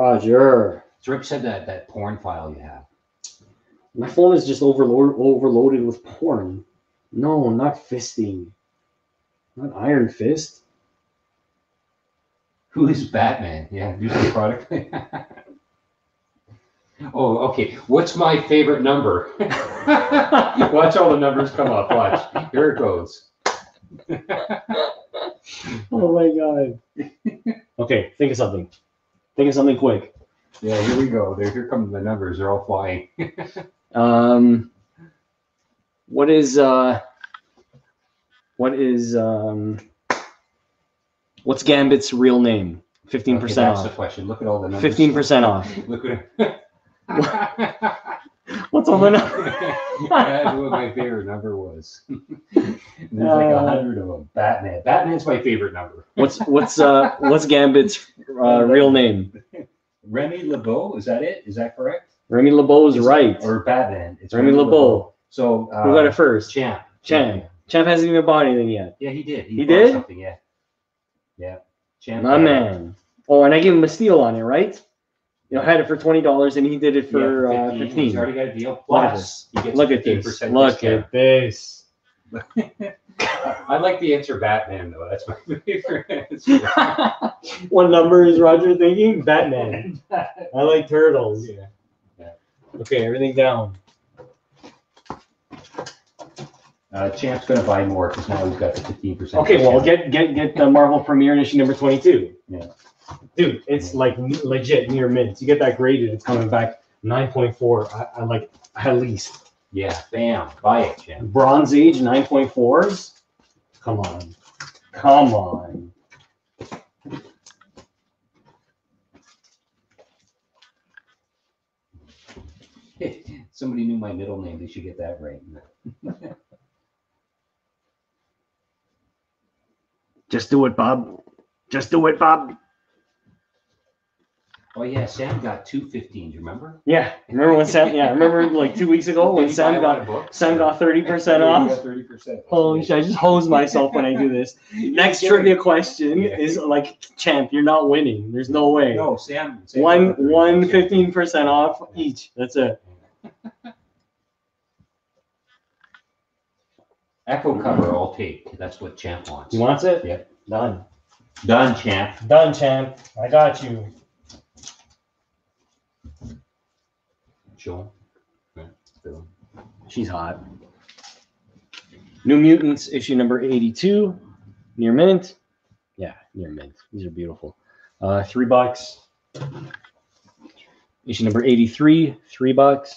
S1: Roger,
S2: So Rick said that that porn file you have.
S1: my phone is just overload, overloaded with porn. No, not fisting. Not Iron Fist.
S2: Who is Batman? Yeah, do some product. oh, okay. What's my favorite number? Watch all the numbers come up. Watch. Here it goes.
S1: Oh my god. okay, think of something. Think of something quick.
S2: Yeah, here we go. There, here come the numbers. They're all flying.
S1: Um, what is uh, what is um, what's Gambit's real name? Fifteen
S2: Okay,
S1: percent
S2: that's the
S1: off.
S2: question. Look at all the numbers.
S1: Fifteen percent off.
S2: Look at.
S1: What's all the numbers?
S2: That's what my favorite number was. There's like a
S1: Uh,
S2: hundred of them. Batman. Batman's my favorite number.
S1: What's what's uh what's Gambit's uh, real name?
S2: Remy LeBeau, is that it? Is that correct?
S1: Remy LeBeau's right.
S2: Or Batman? It's
S1: Remy LeBeau.
S2: So uh,
S1: Who got it first?
S2: Champ.
S1: Champ. Champ hasn't even bought anything yet.
S2: Yeah, he did.
S1: He
S2: bought
S1: did?
S2: something. Yeah. Yeah. Champ.
S1: My man. Oh, and I gave him a steal on it, right? You know, had it for twenty dollars, and he did it
S2: Yeah,
S1: for uh,
S2: 15.
S1: fifteen.
S2: He's already got a deal.
S1: Look at
S2: Plus,
S1: Look at this.
S2: 15%
S1: Look
S2: discount.
S1: at this.
S2: I like the answer Batman though. That's my favorite. answer.
S1: what number is Roger thinking? Batman. I like turtles.
S2: yeah.
S1: Okay, everything down.
S2: Uh, Champ's gonna buy more because now he's got the fifteen percent.
S1: Okay, well, get get get the Marvel Premiere issue number twenty-two.
S2: Yeah.
S1: Dude, it's like legit near mint. You get that graded, it's coming back nine point four. I, I like at least
S2: Yeah, bam, buy it, Champ.
S1: Bronze Age nine point fours. Come on, come on.
S2: Somebody knew my middle name. They should get that right.
S1: Just do it, Bob. Just do it, Bob.
S2: Oh yeah, Sam got two 15s. Remember?
S1: Yeah, remember when Sam? Yeah, remember like two weeks ago when
S2: he
S1: Sam got? Sam got thirty percent off.
S2: Thirty percent.
S1: Holy shit! I just hose myself when I do this. Next trivia question
S2: Yeah.
S1: is like, champ, you're not winning. There's no way.
S2: No, Sam. Sam
S1: One
S2: got 30%.
S1: one fifteen percent off each. That's it.
S2: Echo cover all tape. That's what Champ wants.
S1: You wants it?
S2: Yep.
S1: Done.
S2: Done, Champ.
S1: Done, champ. I got you.
S2: Yeah.
S1: She's hot. New Mutants issue number eighty-two. Near mint. Yeah, near mint. These are beautiful. Uh, three bucks. Issue number eighty-three. Three bucks.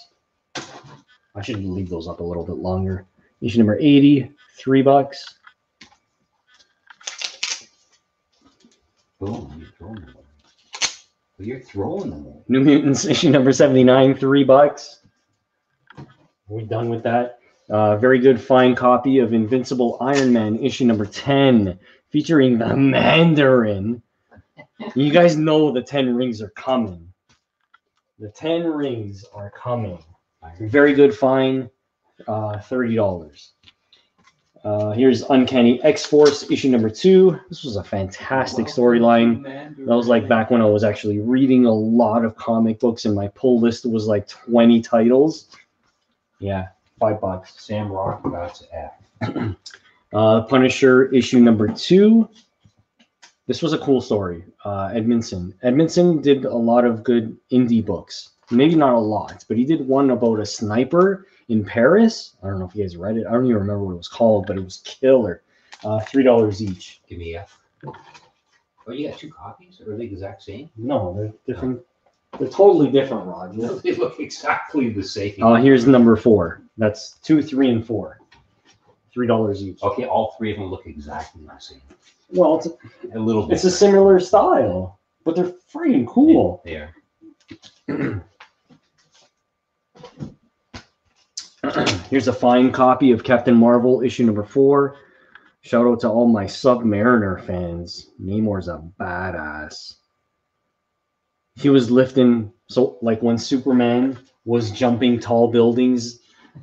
S1: I should leave those up a little bit longer. Issue number eighty. Three bucks.
S2: Boom. you throw him away. But you're throwing them.
S1: New Mutants issue number 79, three bucks. We're done with that. Uh, very good fine copy of Invincible Iron Man issue number 10, featuring the Mandarin. You guys know the 10 rings are coming. The 10 rings are coming. Very good fine, uh, $30. Uh, here's Uncanny X Force issue number two. This was a fantastic storyline. That was like back when I was actually reading a lot of comic books and my pull list was like 20 titles. Yeah, five bucks.
S2: Sam Rock got F.
S1: Uh, Punisher issue number two. This was a cool story. Uh, Edmondson. Edmondson did a lot of good indie books. Maybe not a lot, but he did one about a sniper in Paris. I don't know if you guys read it. I don't even remember what it was called, but it was killer. Uh, Three dollars each.
S2: Give me a. Oh, you got two copies? Are they the exact same?
S1: No, they're different. They're totally different, Roger.
S2: No, they look exactly the same.
S1: Uh, here's number four. That's two, three, and four. Three dollars each.
S2: Okay, all three of them look exactly the same.
S1: Well, it's,
S2: A little bit.
S1: it's a similar style, but they're freaking cool.
S2: They are.
S1: Here's a fine copy of Captain Marvel issue number four. Shout out to all my Submariner fans. Namor's a badass. He was lifting, so like when Superman was jumping tall buildings,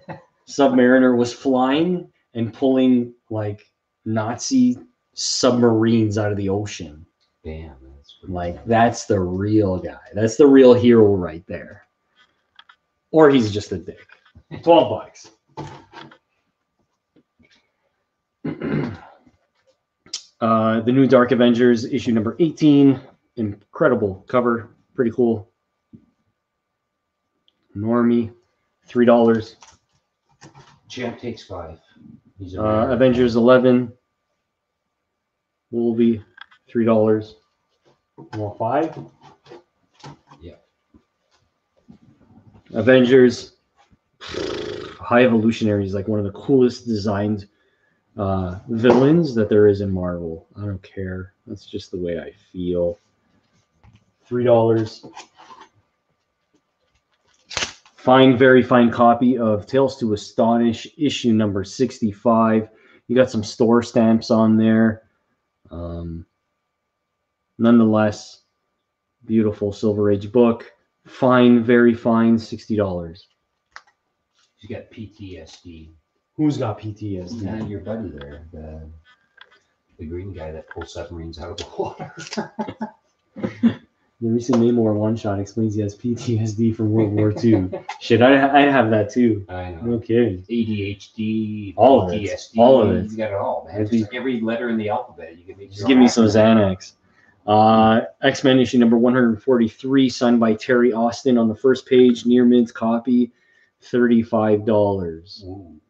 S1: Submariner was flying and pulling like Nazi submarines out of the ocean.
S2: Damn, that's
S1: Like that's the real guy. That's the real hero right there. Or he's just a dick. Twelve bucks. uh, the new Dark Avengers issue number eighteen. Incredible cover. Pretty cool. Normie, three dollars.
S2: Champ takes five. He's
S1: Uh. Avengers eleven. Wolvie, three dollars. Want five?
S2: Yeah.
S1: Avengers. High Evolutionary is like one of the coolest designed uh, villains that there is in Marvel. I don't care. That's just the way I feel. Three dollars. Fine, very fine copy of Tales to Astonish, issue number 65. You got some store stamps on there. Um, nonetheless, beautiful Silver Age book. Fine, very fine, $60.
S2: He's got PTSD.
S1: Who's got PTSD?
S2: And your buddy there, the the green guy that pulls submarines out of the water.
S1: The recent Namor one shot explains he has PTSD from World War II. Shit, I, I have that too.
S2: I know.
S1: No kidding.
S2: ADHD,
S1: All of it. All of it.
S2: He's got it all, man. Just every letter in the alphabet. You can make
S1: Just give me some. Xanax. Uh, X Men issue number 143, signed by Terry Austin on the first page, near mint copy, $35.
S2: Ooh.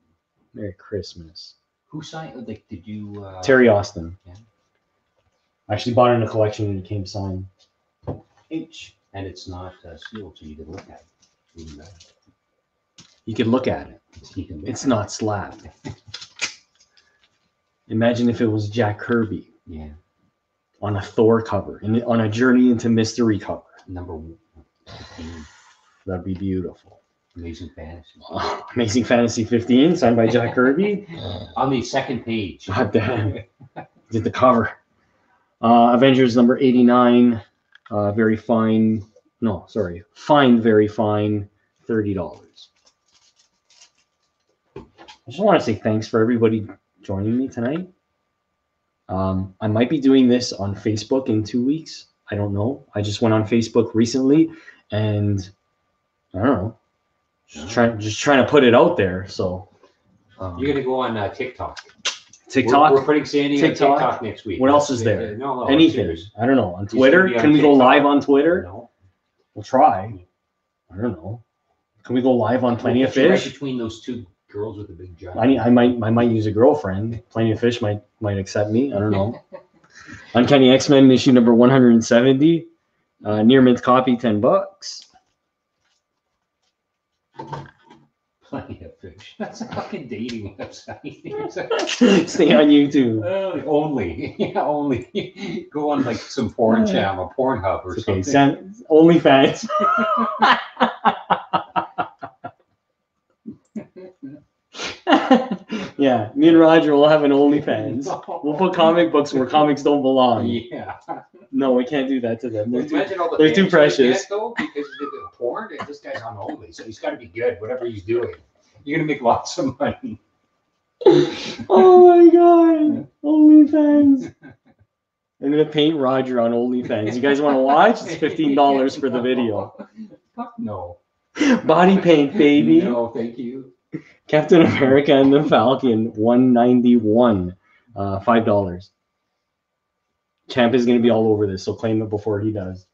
S1: Merry Christmas.
S2: Who signed? Like, did you? Uh,
S1: Terry Austin.
S2: Yeah.
S1: I actually bought it in a collection and it came signed. H.
S2: And it's not uh, sealed, so you can look at it. Even better.
S1: You can look at it.
S2: You can look
S1: It's
S2: at
S1: not slabbed. Imagine if it was Jack Kirby.
S2: Yeah.
S1: on a Thor cover and on a Journey into Mystery cover.
S2: Number one,
S1: That'd be beautiful.
S2: Amazing Fantasy.
S1: Amazing Fantasy 15, signed by Jack Kirby.
S2: On the second page.
S1: God damn. Did the cover. Uh, Avengers number 89. Uh, very fine. No, sorry. Fine, very fine. $30. I just want to say thanks for everybody joining me tonight. Um, I might be doing this on Facebook in two weeks. I don't know. I just went on Facebook recently and I don't know. Just trying, just trying to put it out there. So, um,
S2: You're gonna go on uh, TikTok.
S1: TikTok.
S2: We're, we're putting Sandy
S1: TikTok.
S2: on TikTok next week.
S1: What else is there?
S2: No, no. I'm
S1: anything. I don't know. On Twitter,
S2: on
S1: can we go live on Twitter?
S2: No.
S1: We'll try. I don't know. Can we go live on Plenty of
S2: We'll put
S1: Fish?
S2: Right between those two girls with the big giant.
S1: I, need, I might I might use a girlfriend. Plenty of Fish might might accept me. I don't know. Uncanny X Men issue number one hundred and seventy. Uh, near mint copy, ten bucks.
S2: Plenty of fish. That's a fucking dating website.
S1: Stay on YouTube.
S2: Uh, only, yeah, only. Go on like some porn channel, Pornhub or
S1: It's okay.
S2: something.
S1: Send, OnlyFans. yeah, me and Roger will have an OnlyFans. We'll put comic books where comics don't belong.
S2: Yeah.
S1: No, we can't do that to them. They're too-
S2: all the
S1: they're too precious.
S2: get, though, because they do this guy's on only, so he's got to be good, whatever he's doing. You're gonna make lots of money.
S1: oh my god, OnlyFans. I'm gonna paint Roger on OnlyFans. You guys want to watch? It's fifteen dollars for the video.
S2: Fuck no.
S1: Body paint, baby.
S2: No, thank you.
S1: Captain America and the Falcon, one ninety one, uh, five dollars. Champ is gonna be all over this, so claim it before he does.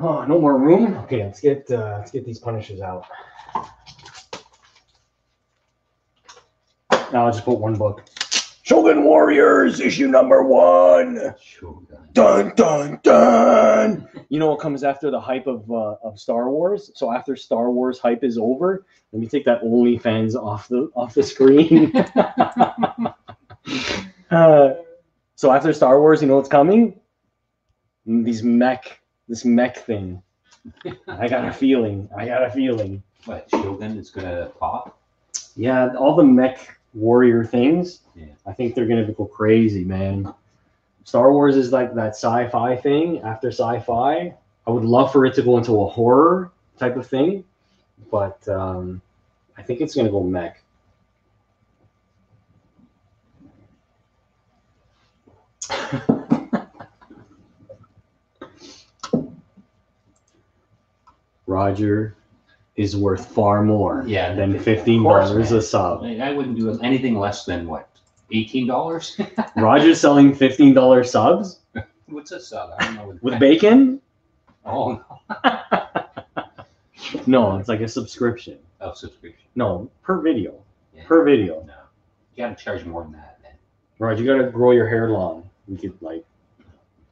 S1: Oh, no more room. Okay, let's get uh, let's get these punishers out. Now I'll just put one book. Shogun Warriors, issue number one.
S2: Shogun.
S1: Dun dun dun. You know what comes after the hype of uh, of Star Wars? So after Star Wars hype is over, let me take that OnlyFans off the off the screen. uh, so after Star Wars, you know what's coming? These mech, this mech thing. I got a feeling. I got a feeling.
S2: What, Shogun is gonna pop?
S1: Yeah, all the mech warrior things.
S2: Yeah.
S1: I think they're gonna go crazy, man. Star Wars is like that sci-fi thing. After sci-fi, I would love for it to go into a horror type of thing, but um, I think it's gonna go mech. Roger is worth far more
S2: Yeah,
S1: than fifteen dollars
S2: man.
S1: a sub.
S2: I I wouldn't do anything less than what, eighteen dollars?
S1: Roger's selling fifteen dollar subs
S2: What's a sub? I don't know. what-
S1: with bacon.
S2: Oh,
S1: No, No, it's like a subscription.
S2: oh, subscription.
S1: No, per video.
S2: Yeah.
S1: Per video.
S2: No, you gotta charge more than that, man.
S1: Roger, you gotta grow your hair long. We could like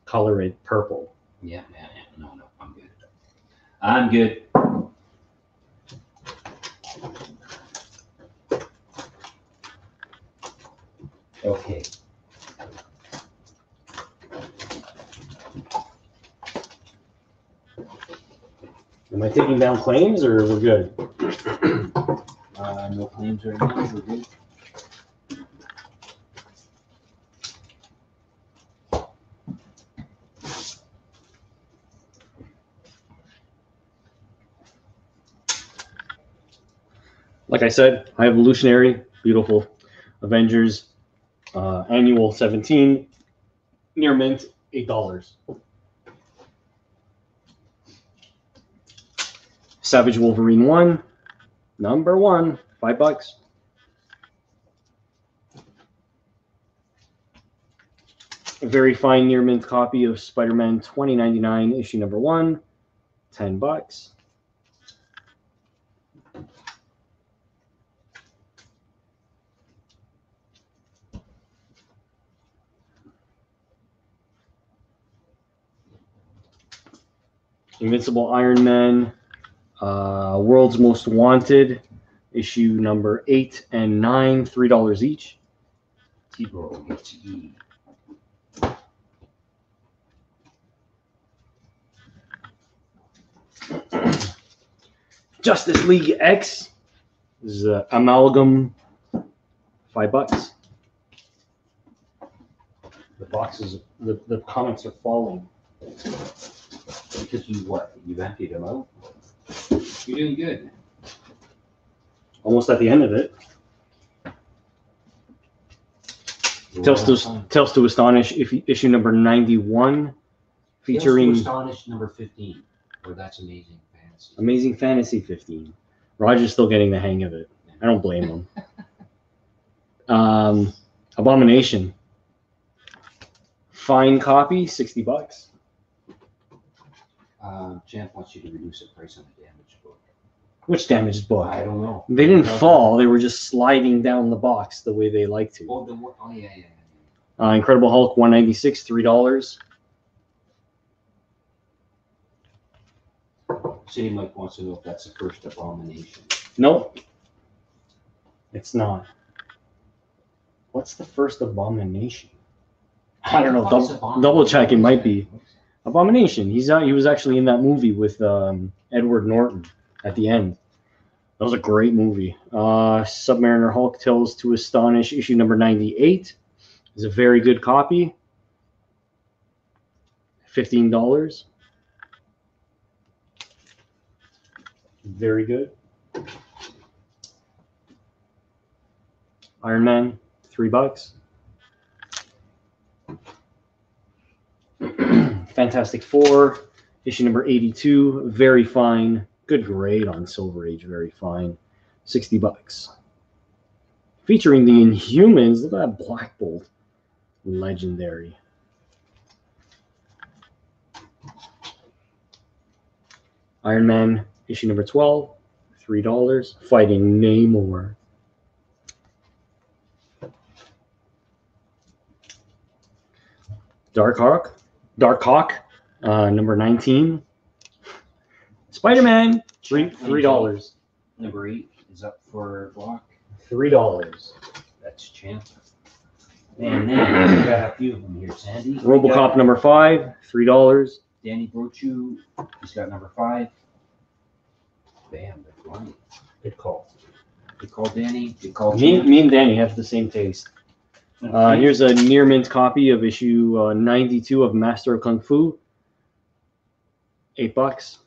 S1: color it purple.
S2: Yeah, yeah, yeah. No, no, I'm good. I'm good. Okay.
S1: Am I taking down claims or we're good?
S2: Uh, no claims right now. We're good.
S1: Like I said, High Evolutionary, beautiful. Avengers, uh, annual 17, near mint, $8. Savage Wolverine 1, number one, five bucks. A very fine near mint copy of Spider Man 2099, issue number one, 10 bucks. Invincible Iron Man, uh, World's Most Wanted, issue number eight and nine, three dollars each. Justice League X this is uh, amalgam, five bucks. The boxes, the, the comics are falling.
S2: Because you what? You've emptied them out? You're doing good.
S1: Almost at the end of it. Tales to, Tales to Astonish, if, issue number 91, featuring
S2: Astonish number 15. Or that's amazing fantasy.
S1: Amazing Fantasy 15. Roger's still getting the hang of it. I don't blame him. Um, Abomination. Fine copy, 60 bucks.
S2: Champ wants you to reduce the price on the damaged book.
S1: Which damaged book?
S2: I don't know.
S1: They didn't
S2: Okay.
S1: fall, they were just sliding down the box the way they like to.
S2: Oh, the, one- oh yeah, yeah, yeah.
S1: Uh, Incredible Hulk 196, $3.
S2: City Mike wants to know if that's the first abomination.
S1: Nope. It's not. What's the first abomination? I don't know. Double,
S2: abomination?
S1: double check. It might be abomination. He's out. He was actually in that movie with um, Edward Norton at the end. That was a great movie. Uh, Submariner Hulk Tales to Astonish, issue number ninety-eight, is a very good copy. Fifteen dollars. Very good. Iron Man, three bucks. Fantastic Four, issue number 82, very fine. Good grade on Silver Age, very fine. 60 bucks. Featuring the Inhumans, look at that Black Bolt. Legendary. Iron Man, issue number 12, $3. Fighting Namor. Darkhawk, Darkhawk, uh, number 19. Spider Man, three three dollars.
S2: Number eight is up for block.
S1: Three dollars.
S2: That's champ. And then we got a few of them here. Sandy. we
S1: Robocop
S2: got
S1: number five, three dollars.
S2: Danny Brochu. He's got number five. Bam, they're flying.
S1: Good call.
S2: Good call, Danny. Good call,
S1: Me, me and Danny have the same taste. Uh, here's a near mint copy of issue uh, 92 of Master of Kung Fu. Eight bucks.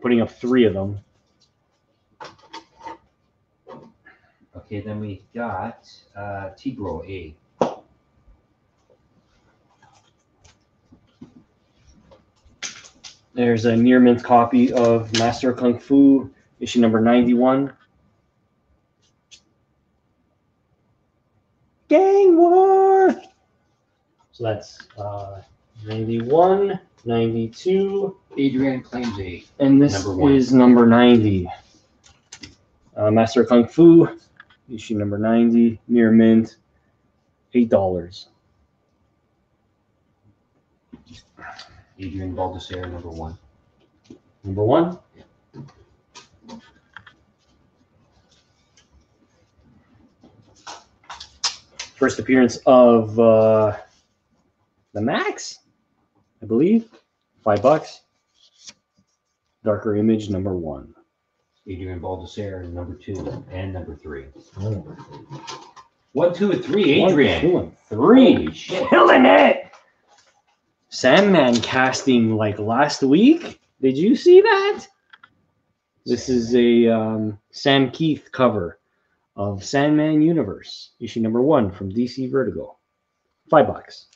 S1: Putting up three of them.
S2: Okay, then we got uh, Tigro A.
S1: There's a near mint copy of Master of Kung Fu, issue number 91. Gang War! So that's uh, 91, 92,
S2: Adrian claims A.
S1: and this
S2: Number one.
S1: is number 90. Uh, Master Kung Fu, issue number 90, near mint, $8.
S2: Adrian Baldessare, number one.
S1: Number one. First appearance of uh, the Maxx, I believe. Five bucks. Darker image number one.
S2: Adrian Baldessare, number two, and number three. One, two, and three.
S1: One,
S2: Adrian.
S1: two, and three.
S2: Holy shit.
S1: Killing it. Sandman casting like last week. Did you see that? This is a um, Sam Kieth cover of Sandman Universe, issue number one from DC Vertigo. Five bucks.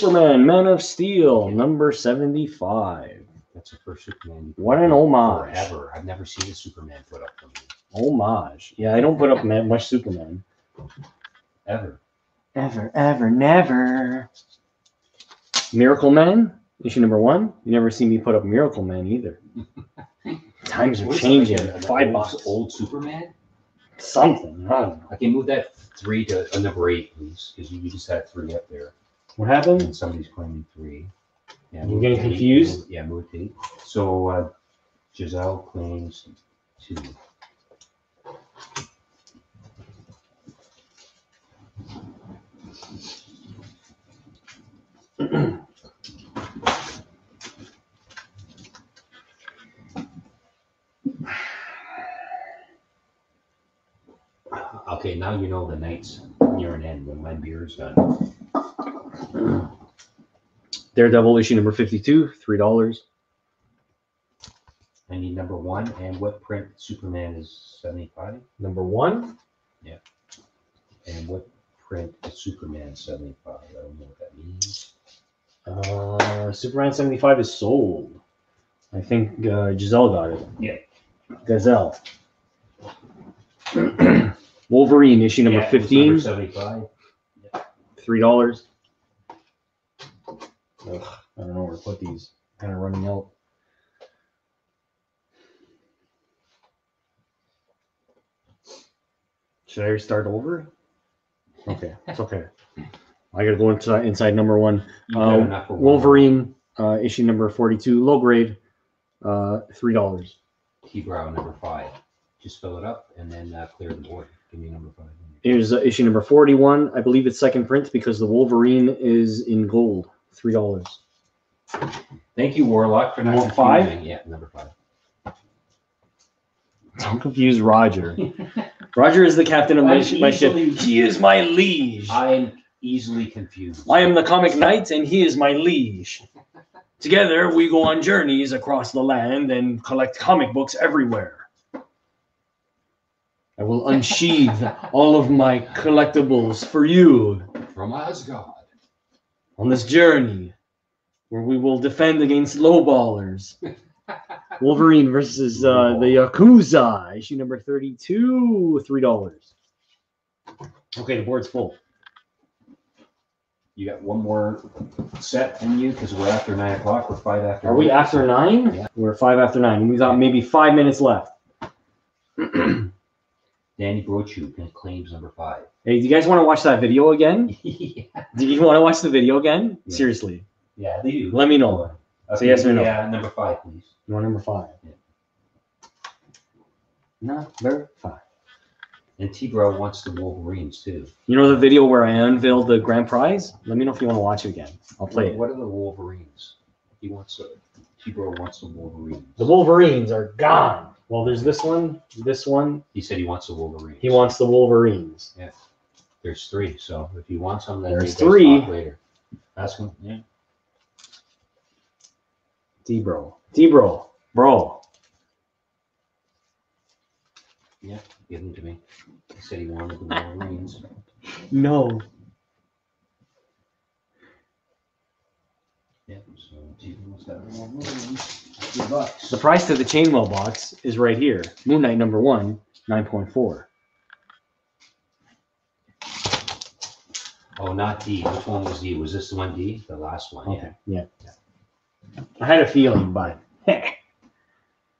S1: Superman, Man of Steel, number 75.
S2: That's the first Superman.
S1: What an homage.
S2: Forever. I've never seen a Superman put up for me.
S1: Homage. Yeah, I don't put up much Superman.
S2: Ever.
S1: Ever, ever, never. Miracleman, issue number one. You never see me put up Miracleman either. Times are
S2: What is it,
S1: changing.
S2: like a-
S1: Five
S2: old-
S1: bucks.
S2: Old Superman?
S1: Something. I don't know.
S2: Okay, move that three to a number eight, please, because you just had three up there,
S1: What happened?
S2: and somebody's claiming three. Yeah,
S1: You
S2: move
S1: getting confused?
S2: Yeah, eight. So uh, Giselle claims two. Okay, now you know the night's near an end when my beer's done.
S1: Daredevil, issue number 52, $3.
S2: I need number one, and what print Superman is seventy-five,
S1: Number one. Yeah.
S2: And what print is Superman seventy-five? I don't know what that means.
S1: Uh, Superman 75 is sold. I think uh, Giselle got it.
S2: Yeah.
S1: Gazelle. Wolverine, issue number
S2: Yeah, it's number
S1: 15,
S2: Seventy-five.
S1: $3. Ugh, I don't know where to put these. Kind of running out. Should I start over? Okay, it's okay. I gotta go inside, inside number one. Uh,
S2: enough for one.
S1: Wolverine, uh, issue number forty-two, low grade, uh, three dollars.
S2: T-Brow number five. Just fill it up and then uh, clear the board. Give me number five.
S1: Here's uh, issue number forty-one. I believe it's second print because the Wolverine is in gold, three dollars.
S2: Thank you, Warlock, for
S1: Number five?
S2: confusing. Yeah, number five.
S1: Don't confuse Roger. Roger is the captain of my,
S2: I'm
S1: sh- my ship.
S2: easily-
S1: He is my liege.
S2: I'm easily confused.
S1: I am the comic knight, and he is my liege. Together, we go on journeys across the land and collect comic books everywhere. I will unsheath all of my collectibles for you
S2: from Asgard.
S1: On this journey where we will defend against lowballers. Wolverine versus uh, the Yakuza, issue number 32, $3. Okay, the board's full.
S2: You got one more set in you because we're after nine o'clock. We're five after.
S1: Are we after nine?
S2: Yeah.
S1: We're five after nine. We got maybe five minutes left.
S2: Danny Brochu claims number five.
S1: Hey, do you guys want to watch that video again?
S2: yeah,
S1: Do you want to watch the video again?
S2: Yeah.
S1: Seriously,
S2: they do.
S1: let me know.
S2: Okay,
S1: yes or no?
S2: Yeah, number five, please.
S1: You want number five?
S2: Yeah.
S1: Number five.
S2: And T-Brow wants the Wolverines too.
S1: You know the video where I unveiled the grand prize? Let me know if you want to watch it again. I'll play
S2: What,
S1: it.
S2: what are the Wolverines? He wants the T-Brow wants the Wolverines.
S1: The Wolverines are gone. Well, there's this one, this one.
S2: He said he wants the Wolverines.
S1: He wants the Wolverines.
S2: There's three, so if you want them, then
S1: There's
S2: you guys
S1: three.
S2: talk later. Ask him. Yeah.
S1: D bro. D bro. Bro.
S2: Give them to me. He said he wanted the Marines.
S1: No.
S2: Yeah. So T-Brow that Wolverines. Good bucks.
S1: The price to the chainmail box is right here. Moon Knight number one, 9.4.
S2: Oh, not D. Which one was D? Was this the one D? The last one.
S1: Okay.
S2: Yeah.
S1: Yeah. I had a feeling, but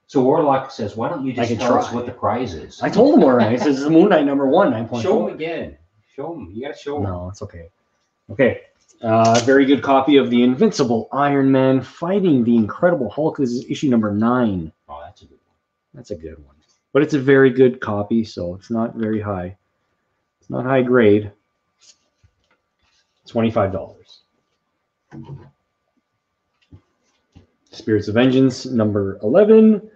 S2: So Warlock says, "Why don't you
S1: I
S2: just tell us
S1: try.
S2: what the prize is?"
S1: I told him already. It says Moon Knight number one, 9.4.
S2: Show him again. Show him. You gotta show him.
S1: No, it's okay. Okay. Uh, very good copy of the Invincible Iron Man fighting the Incredible Hulk. This is issue number nine.
S2: Oh, that's a good one.
S1: That's a good one. But it's a very good copy, so it's not very high. It's not high grade. $25. Spirits of Vengeance, number 11,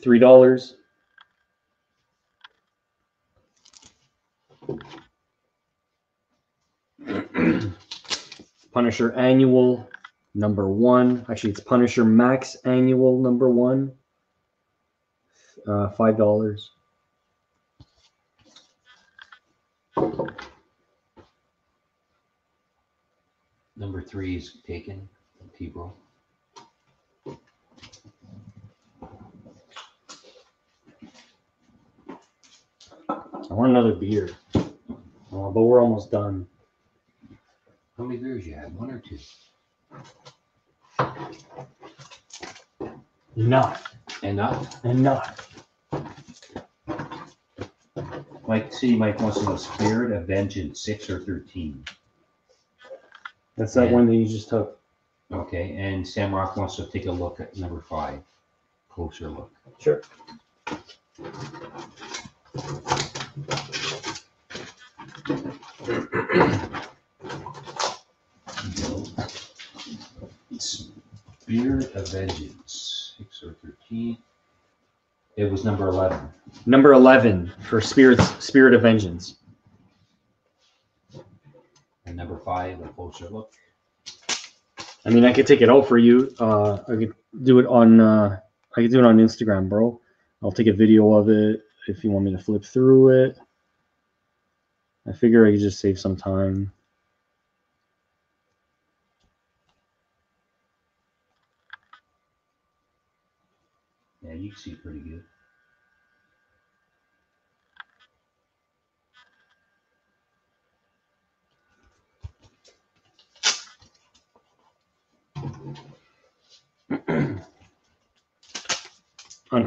S1: $3. Punisher Annual, number one. Actually, it's Punisher Max Annual, number one. Uh, $5.
S2: Number three is taken. T-Bro.
S1: I want another beer. Uh, but we're almost done.
S2: How many beers you had? One or two?
S1: Enough.
S2: Enough.
S1: Enough.
S2: Mike, see, Mike wants to know Spirit of Vengeance, six or thirteen.
S1: That's that
S2: Yeah.
S1: one that you just took.
S2: Okay, and Sam Rock wants to take a look at number five. Closer look.
S1: Sure.
S2: Spirit of Vengeance, six or thirteen. It was number eleven.
S1: Number eleven for Spirits Spirit of Vengeance.
S2: Five, a closer look.
S1: I mean, I could take it out for you. Uh, I could do it on. Uh, I could do it on Instagram, bro. I'll take a video of it if you want me to flip through it. I figure I could just save some time.
S2: Yeah, you can see pretty good.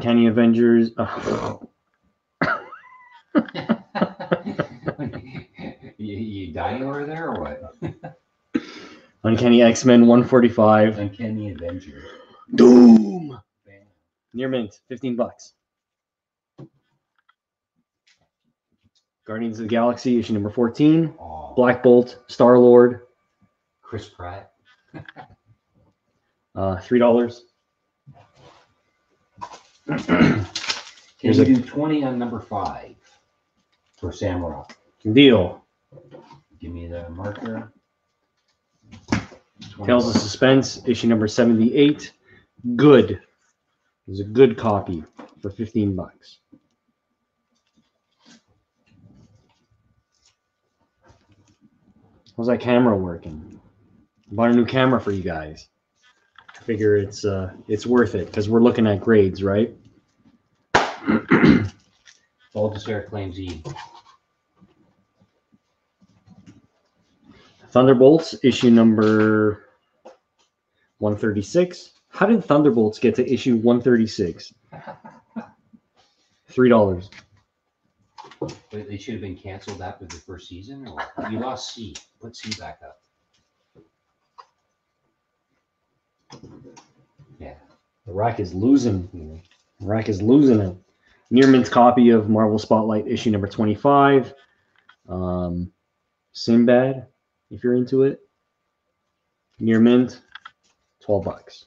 S1: Uncanny Avengers.
S2: You, you dying over there or what?
S1: Uncanny X Men 145.
S2: Uncanny Avenger.
S1: Doom. Near mint, 15 bucks. Guardians of the Galaxy, issue number 14.
S2: Aw,
S1: Black Bolt, Star Lord,
S2: Chris Pratt.
S1: uh, $3.
S2: Can
S1: Here's
S2: you
S1: a-
S2: do twenty on number five for Samrock?
S1: Deal.
S2: Give me the marker. 20
S1: Tales of. Suspense, issue number 78. Good. It was a good copy for 15 bucks. How's that camera working? I bought a new camera for you guys. Figure it's uh it's worth it because we're looking at grades, right?
S2: All Despair claims E.
S1: Thunderbolts, issue number 136. How did Thunderbolts get to issue 136? Three dollars.
S2: They should have been canceled after the first season, or you lost C. Put C back up.
S1: Rack is losing. Rack is losing it. Near mint copy of Marvel Spotlight issue number 25. Um, Sinbad, if you're into it. Near mint, 12 bucks.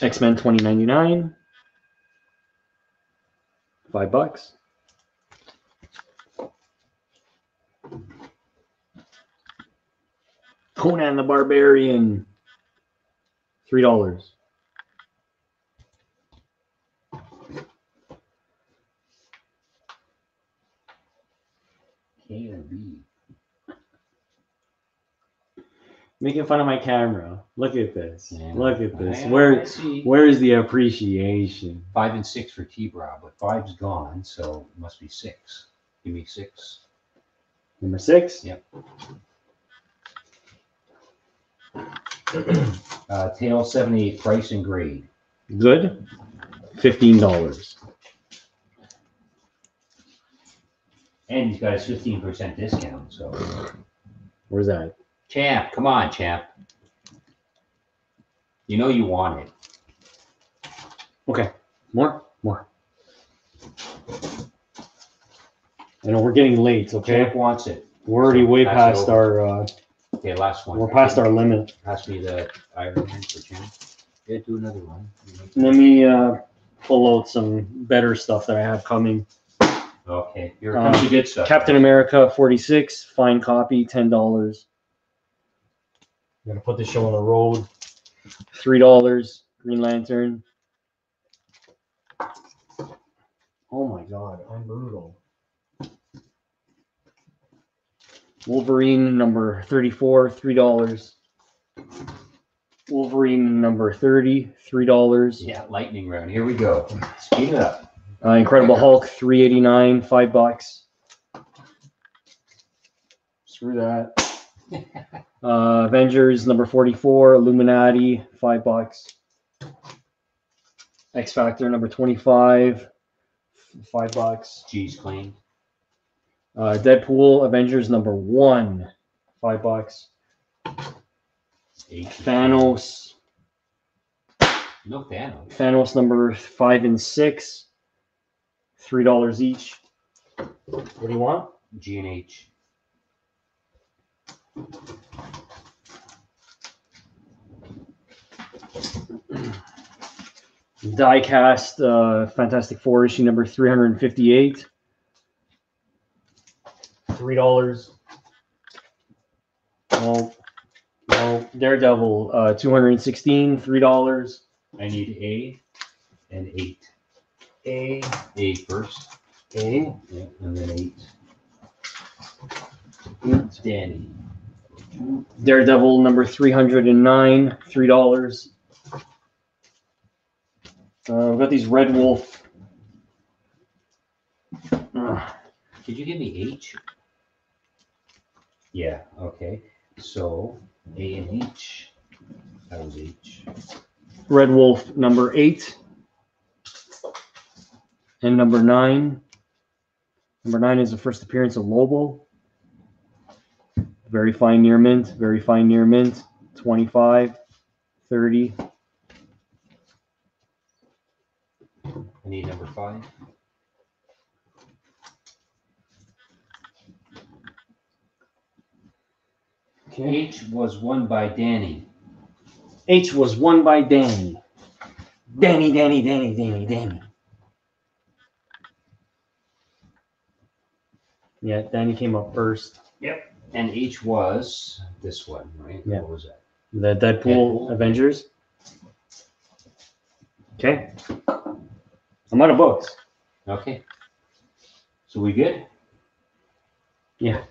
S1: X Men 2099, five bucks. Conan the Barbarian, three dollars.
S2: K or B.
S1: Making fun of my camera. Look at this.
S2: Yeah.
S1: Look at this.
S2: I-
S1: Where where is the appreciation?
S2: Five and six for T-Brow, but five's gone, so it must be six. Give me six.
S1: Number six.
S2: Yep. Uh, tail seventy-eight, price and grade.
S1: Good. Fifteen dollars.
S2: And he's got his fifteen percent discount, so.
S1: Where's that?
S2: Champ, come on, champ. You know you want it.
S1: Okay. More. More. I know we're getting late. Okay.
S2: Champ wants it.
S1: We're already way
S2: Pass it
S1: past
S2: over.
S1: our. Uh,
S2: Okay, last one.
S1: we're past our limit.
S2: Pass me the Iron Man for champ. Yeah, do another one.
S1: Let me uh, pull out some better stuff that I have coming.
S2: Okay, here
S1: Um,
S2: comes the good stuff.
S1: Captain America 46, fine copy, $10. I'm going to put the show on the road. $3. Green Lantern. Oh my god, I'm brutal. Wolverine number 34, $3. Wolverine number 30, $3.
S2: Yeah, lightning round. Here we go. Speed it up.
S1: Uh, Incredible Hulk, 389, 5 bucks. Screw that. Uh, Avengers number 44, Illuminati, 5 bucks. X Factor number 25, 5 bucks.
S2: G's clean.
S1: Uh, Deadpool Avengers number 1, 5 bucks.
S2: Eight.
S1: Thanos,
S2: No Thanos.
S1: Thanos number 5 and 6, $3 each. What do you want?
S2: G and H.
S1: Diecast uh, Fantastic Four issue number 358. Three dollars. No, no. Daredevil uh, 216. Three dollars.
S2: I need A and eight.
S1: A
S2: A first.
S1: A.
S2: Yeah, and then eight. Danny.
S1: Daredevil number 309. Three dollars. Uh, we've got these Red Wolf. Uh,
S2: Did you give me H? Yeah, okay. So A and H. That was H.
S1: Red Wolf number eight. And number nine. Number nine is the first appearance of Lobo. Very fine near mint, very fine near mint. 25, 30.
S2: I need number five. H was won by Danny.
S1: H was won by Danny. Danny, Danny, Danny, Danny, Danny. Yeah, Danny came up first. Yep.
S2: And H was this one, right?
S1: Yeah.
S2: What was that?
S1: The Deadpool,
S2: Deadpool.
S1: Avengers. Okay. I'm out of books.
S2: Okay. So we good?
S1: Yeah.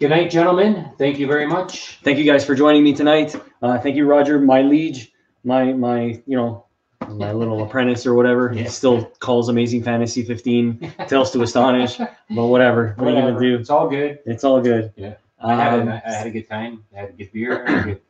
S2: Good night, gentlemen. Thank you very much.
S1: Thank you guys for joining me tonight. Uh, thank you, Roger, my liege, my my you know my little apprentice or whatever. He still calls Amazing Fantasy 15 Tales to Astonish, but whatever. What are you gonna do?
S2: It's all good.
S1: It's all good.
S2: Yeah. I had,
S1: Um,
S2: a, I had a good time. I had a good beer. A good-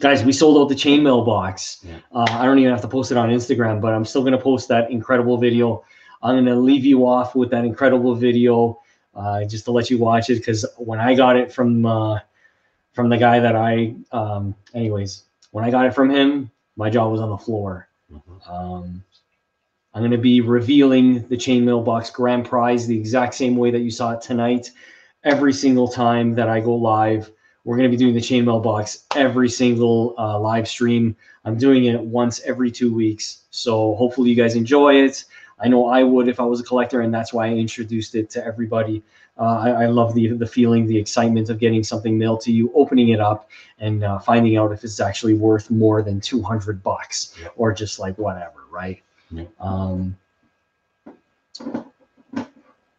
S1: guys, we sold out the chainmail box.
S2: Yeah.
S1: Uh, I don't even have to post it on Instagram, but I'm still gonna post that incredible video. I'm gonna leave you off with that incredible video, uh, just to let you watch it. Because when I got it from uh, from the guy that I, um, anyways, when I got it from him, my jaw was on the floor.
S2: Mhm.
S1: Um, I'm going to be revealing the chainmail box grand prize the exact same way that you saw it tonight. Every single time that I go live, we're going to be doing the chainmail box every single uh, live stream. I'm doing it once every two weeks. So hopefully you guys enjoy it. I know I would if I was a collector, and that's why I introduced it to everybody. Uh, I, I love the the feeling, the excitement of getting something mailed to you, opening it up, and uh, finding out if it's actually worth more than 200 bucks
S2: Yep.
S1: or just like whatever, right?
S2: Yep.
S1: Um,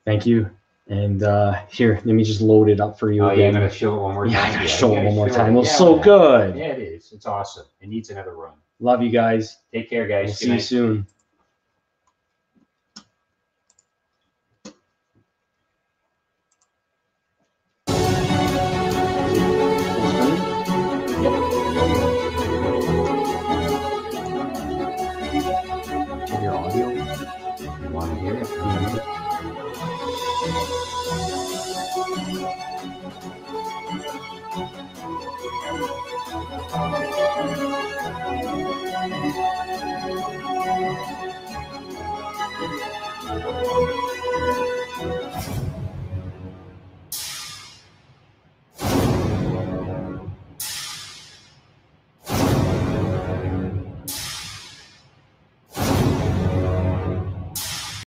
S1: thank you. And uh, here, let me just load it up for you
S2: Oh,
S1: again.
S2: gonna show it one more time.
S1: yeah, I gotta
S2: you
S1: show it one more time. It was
S2: Yeah,
S1: so good.
S2: Yeah, it is. It's awesome. It needs another run.
S1: Love you guys.
S2: Take care,
S1: We'll
S2: guys.
S1: see
S2: Good
S1: you
S2: night.
S1: soon.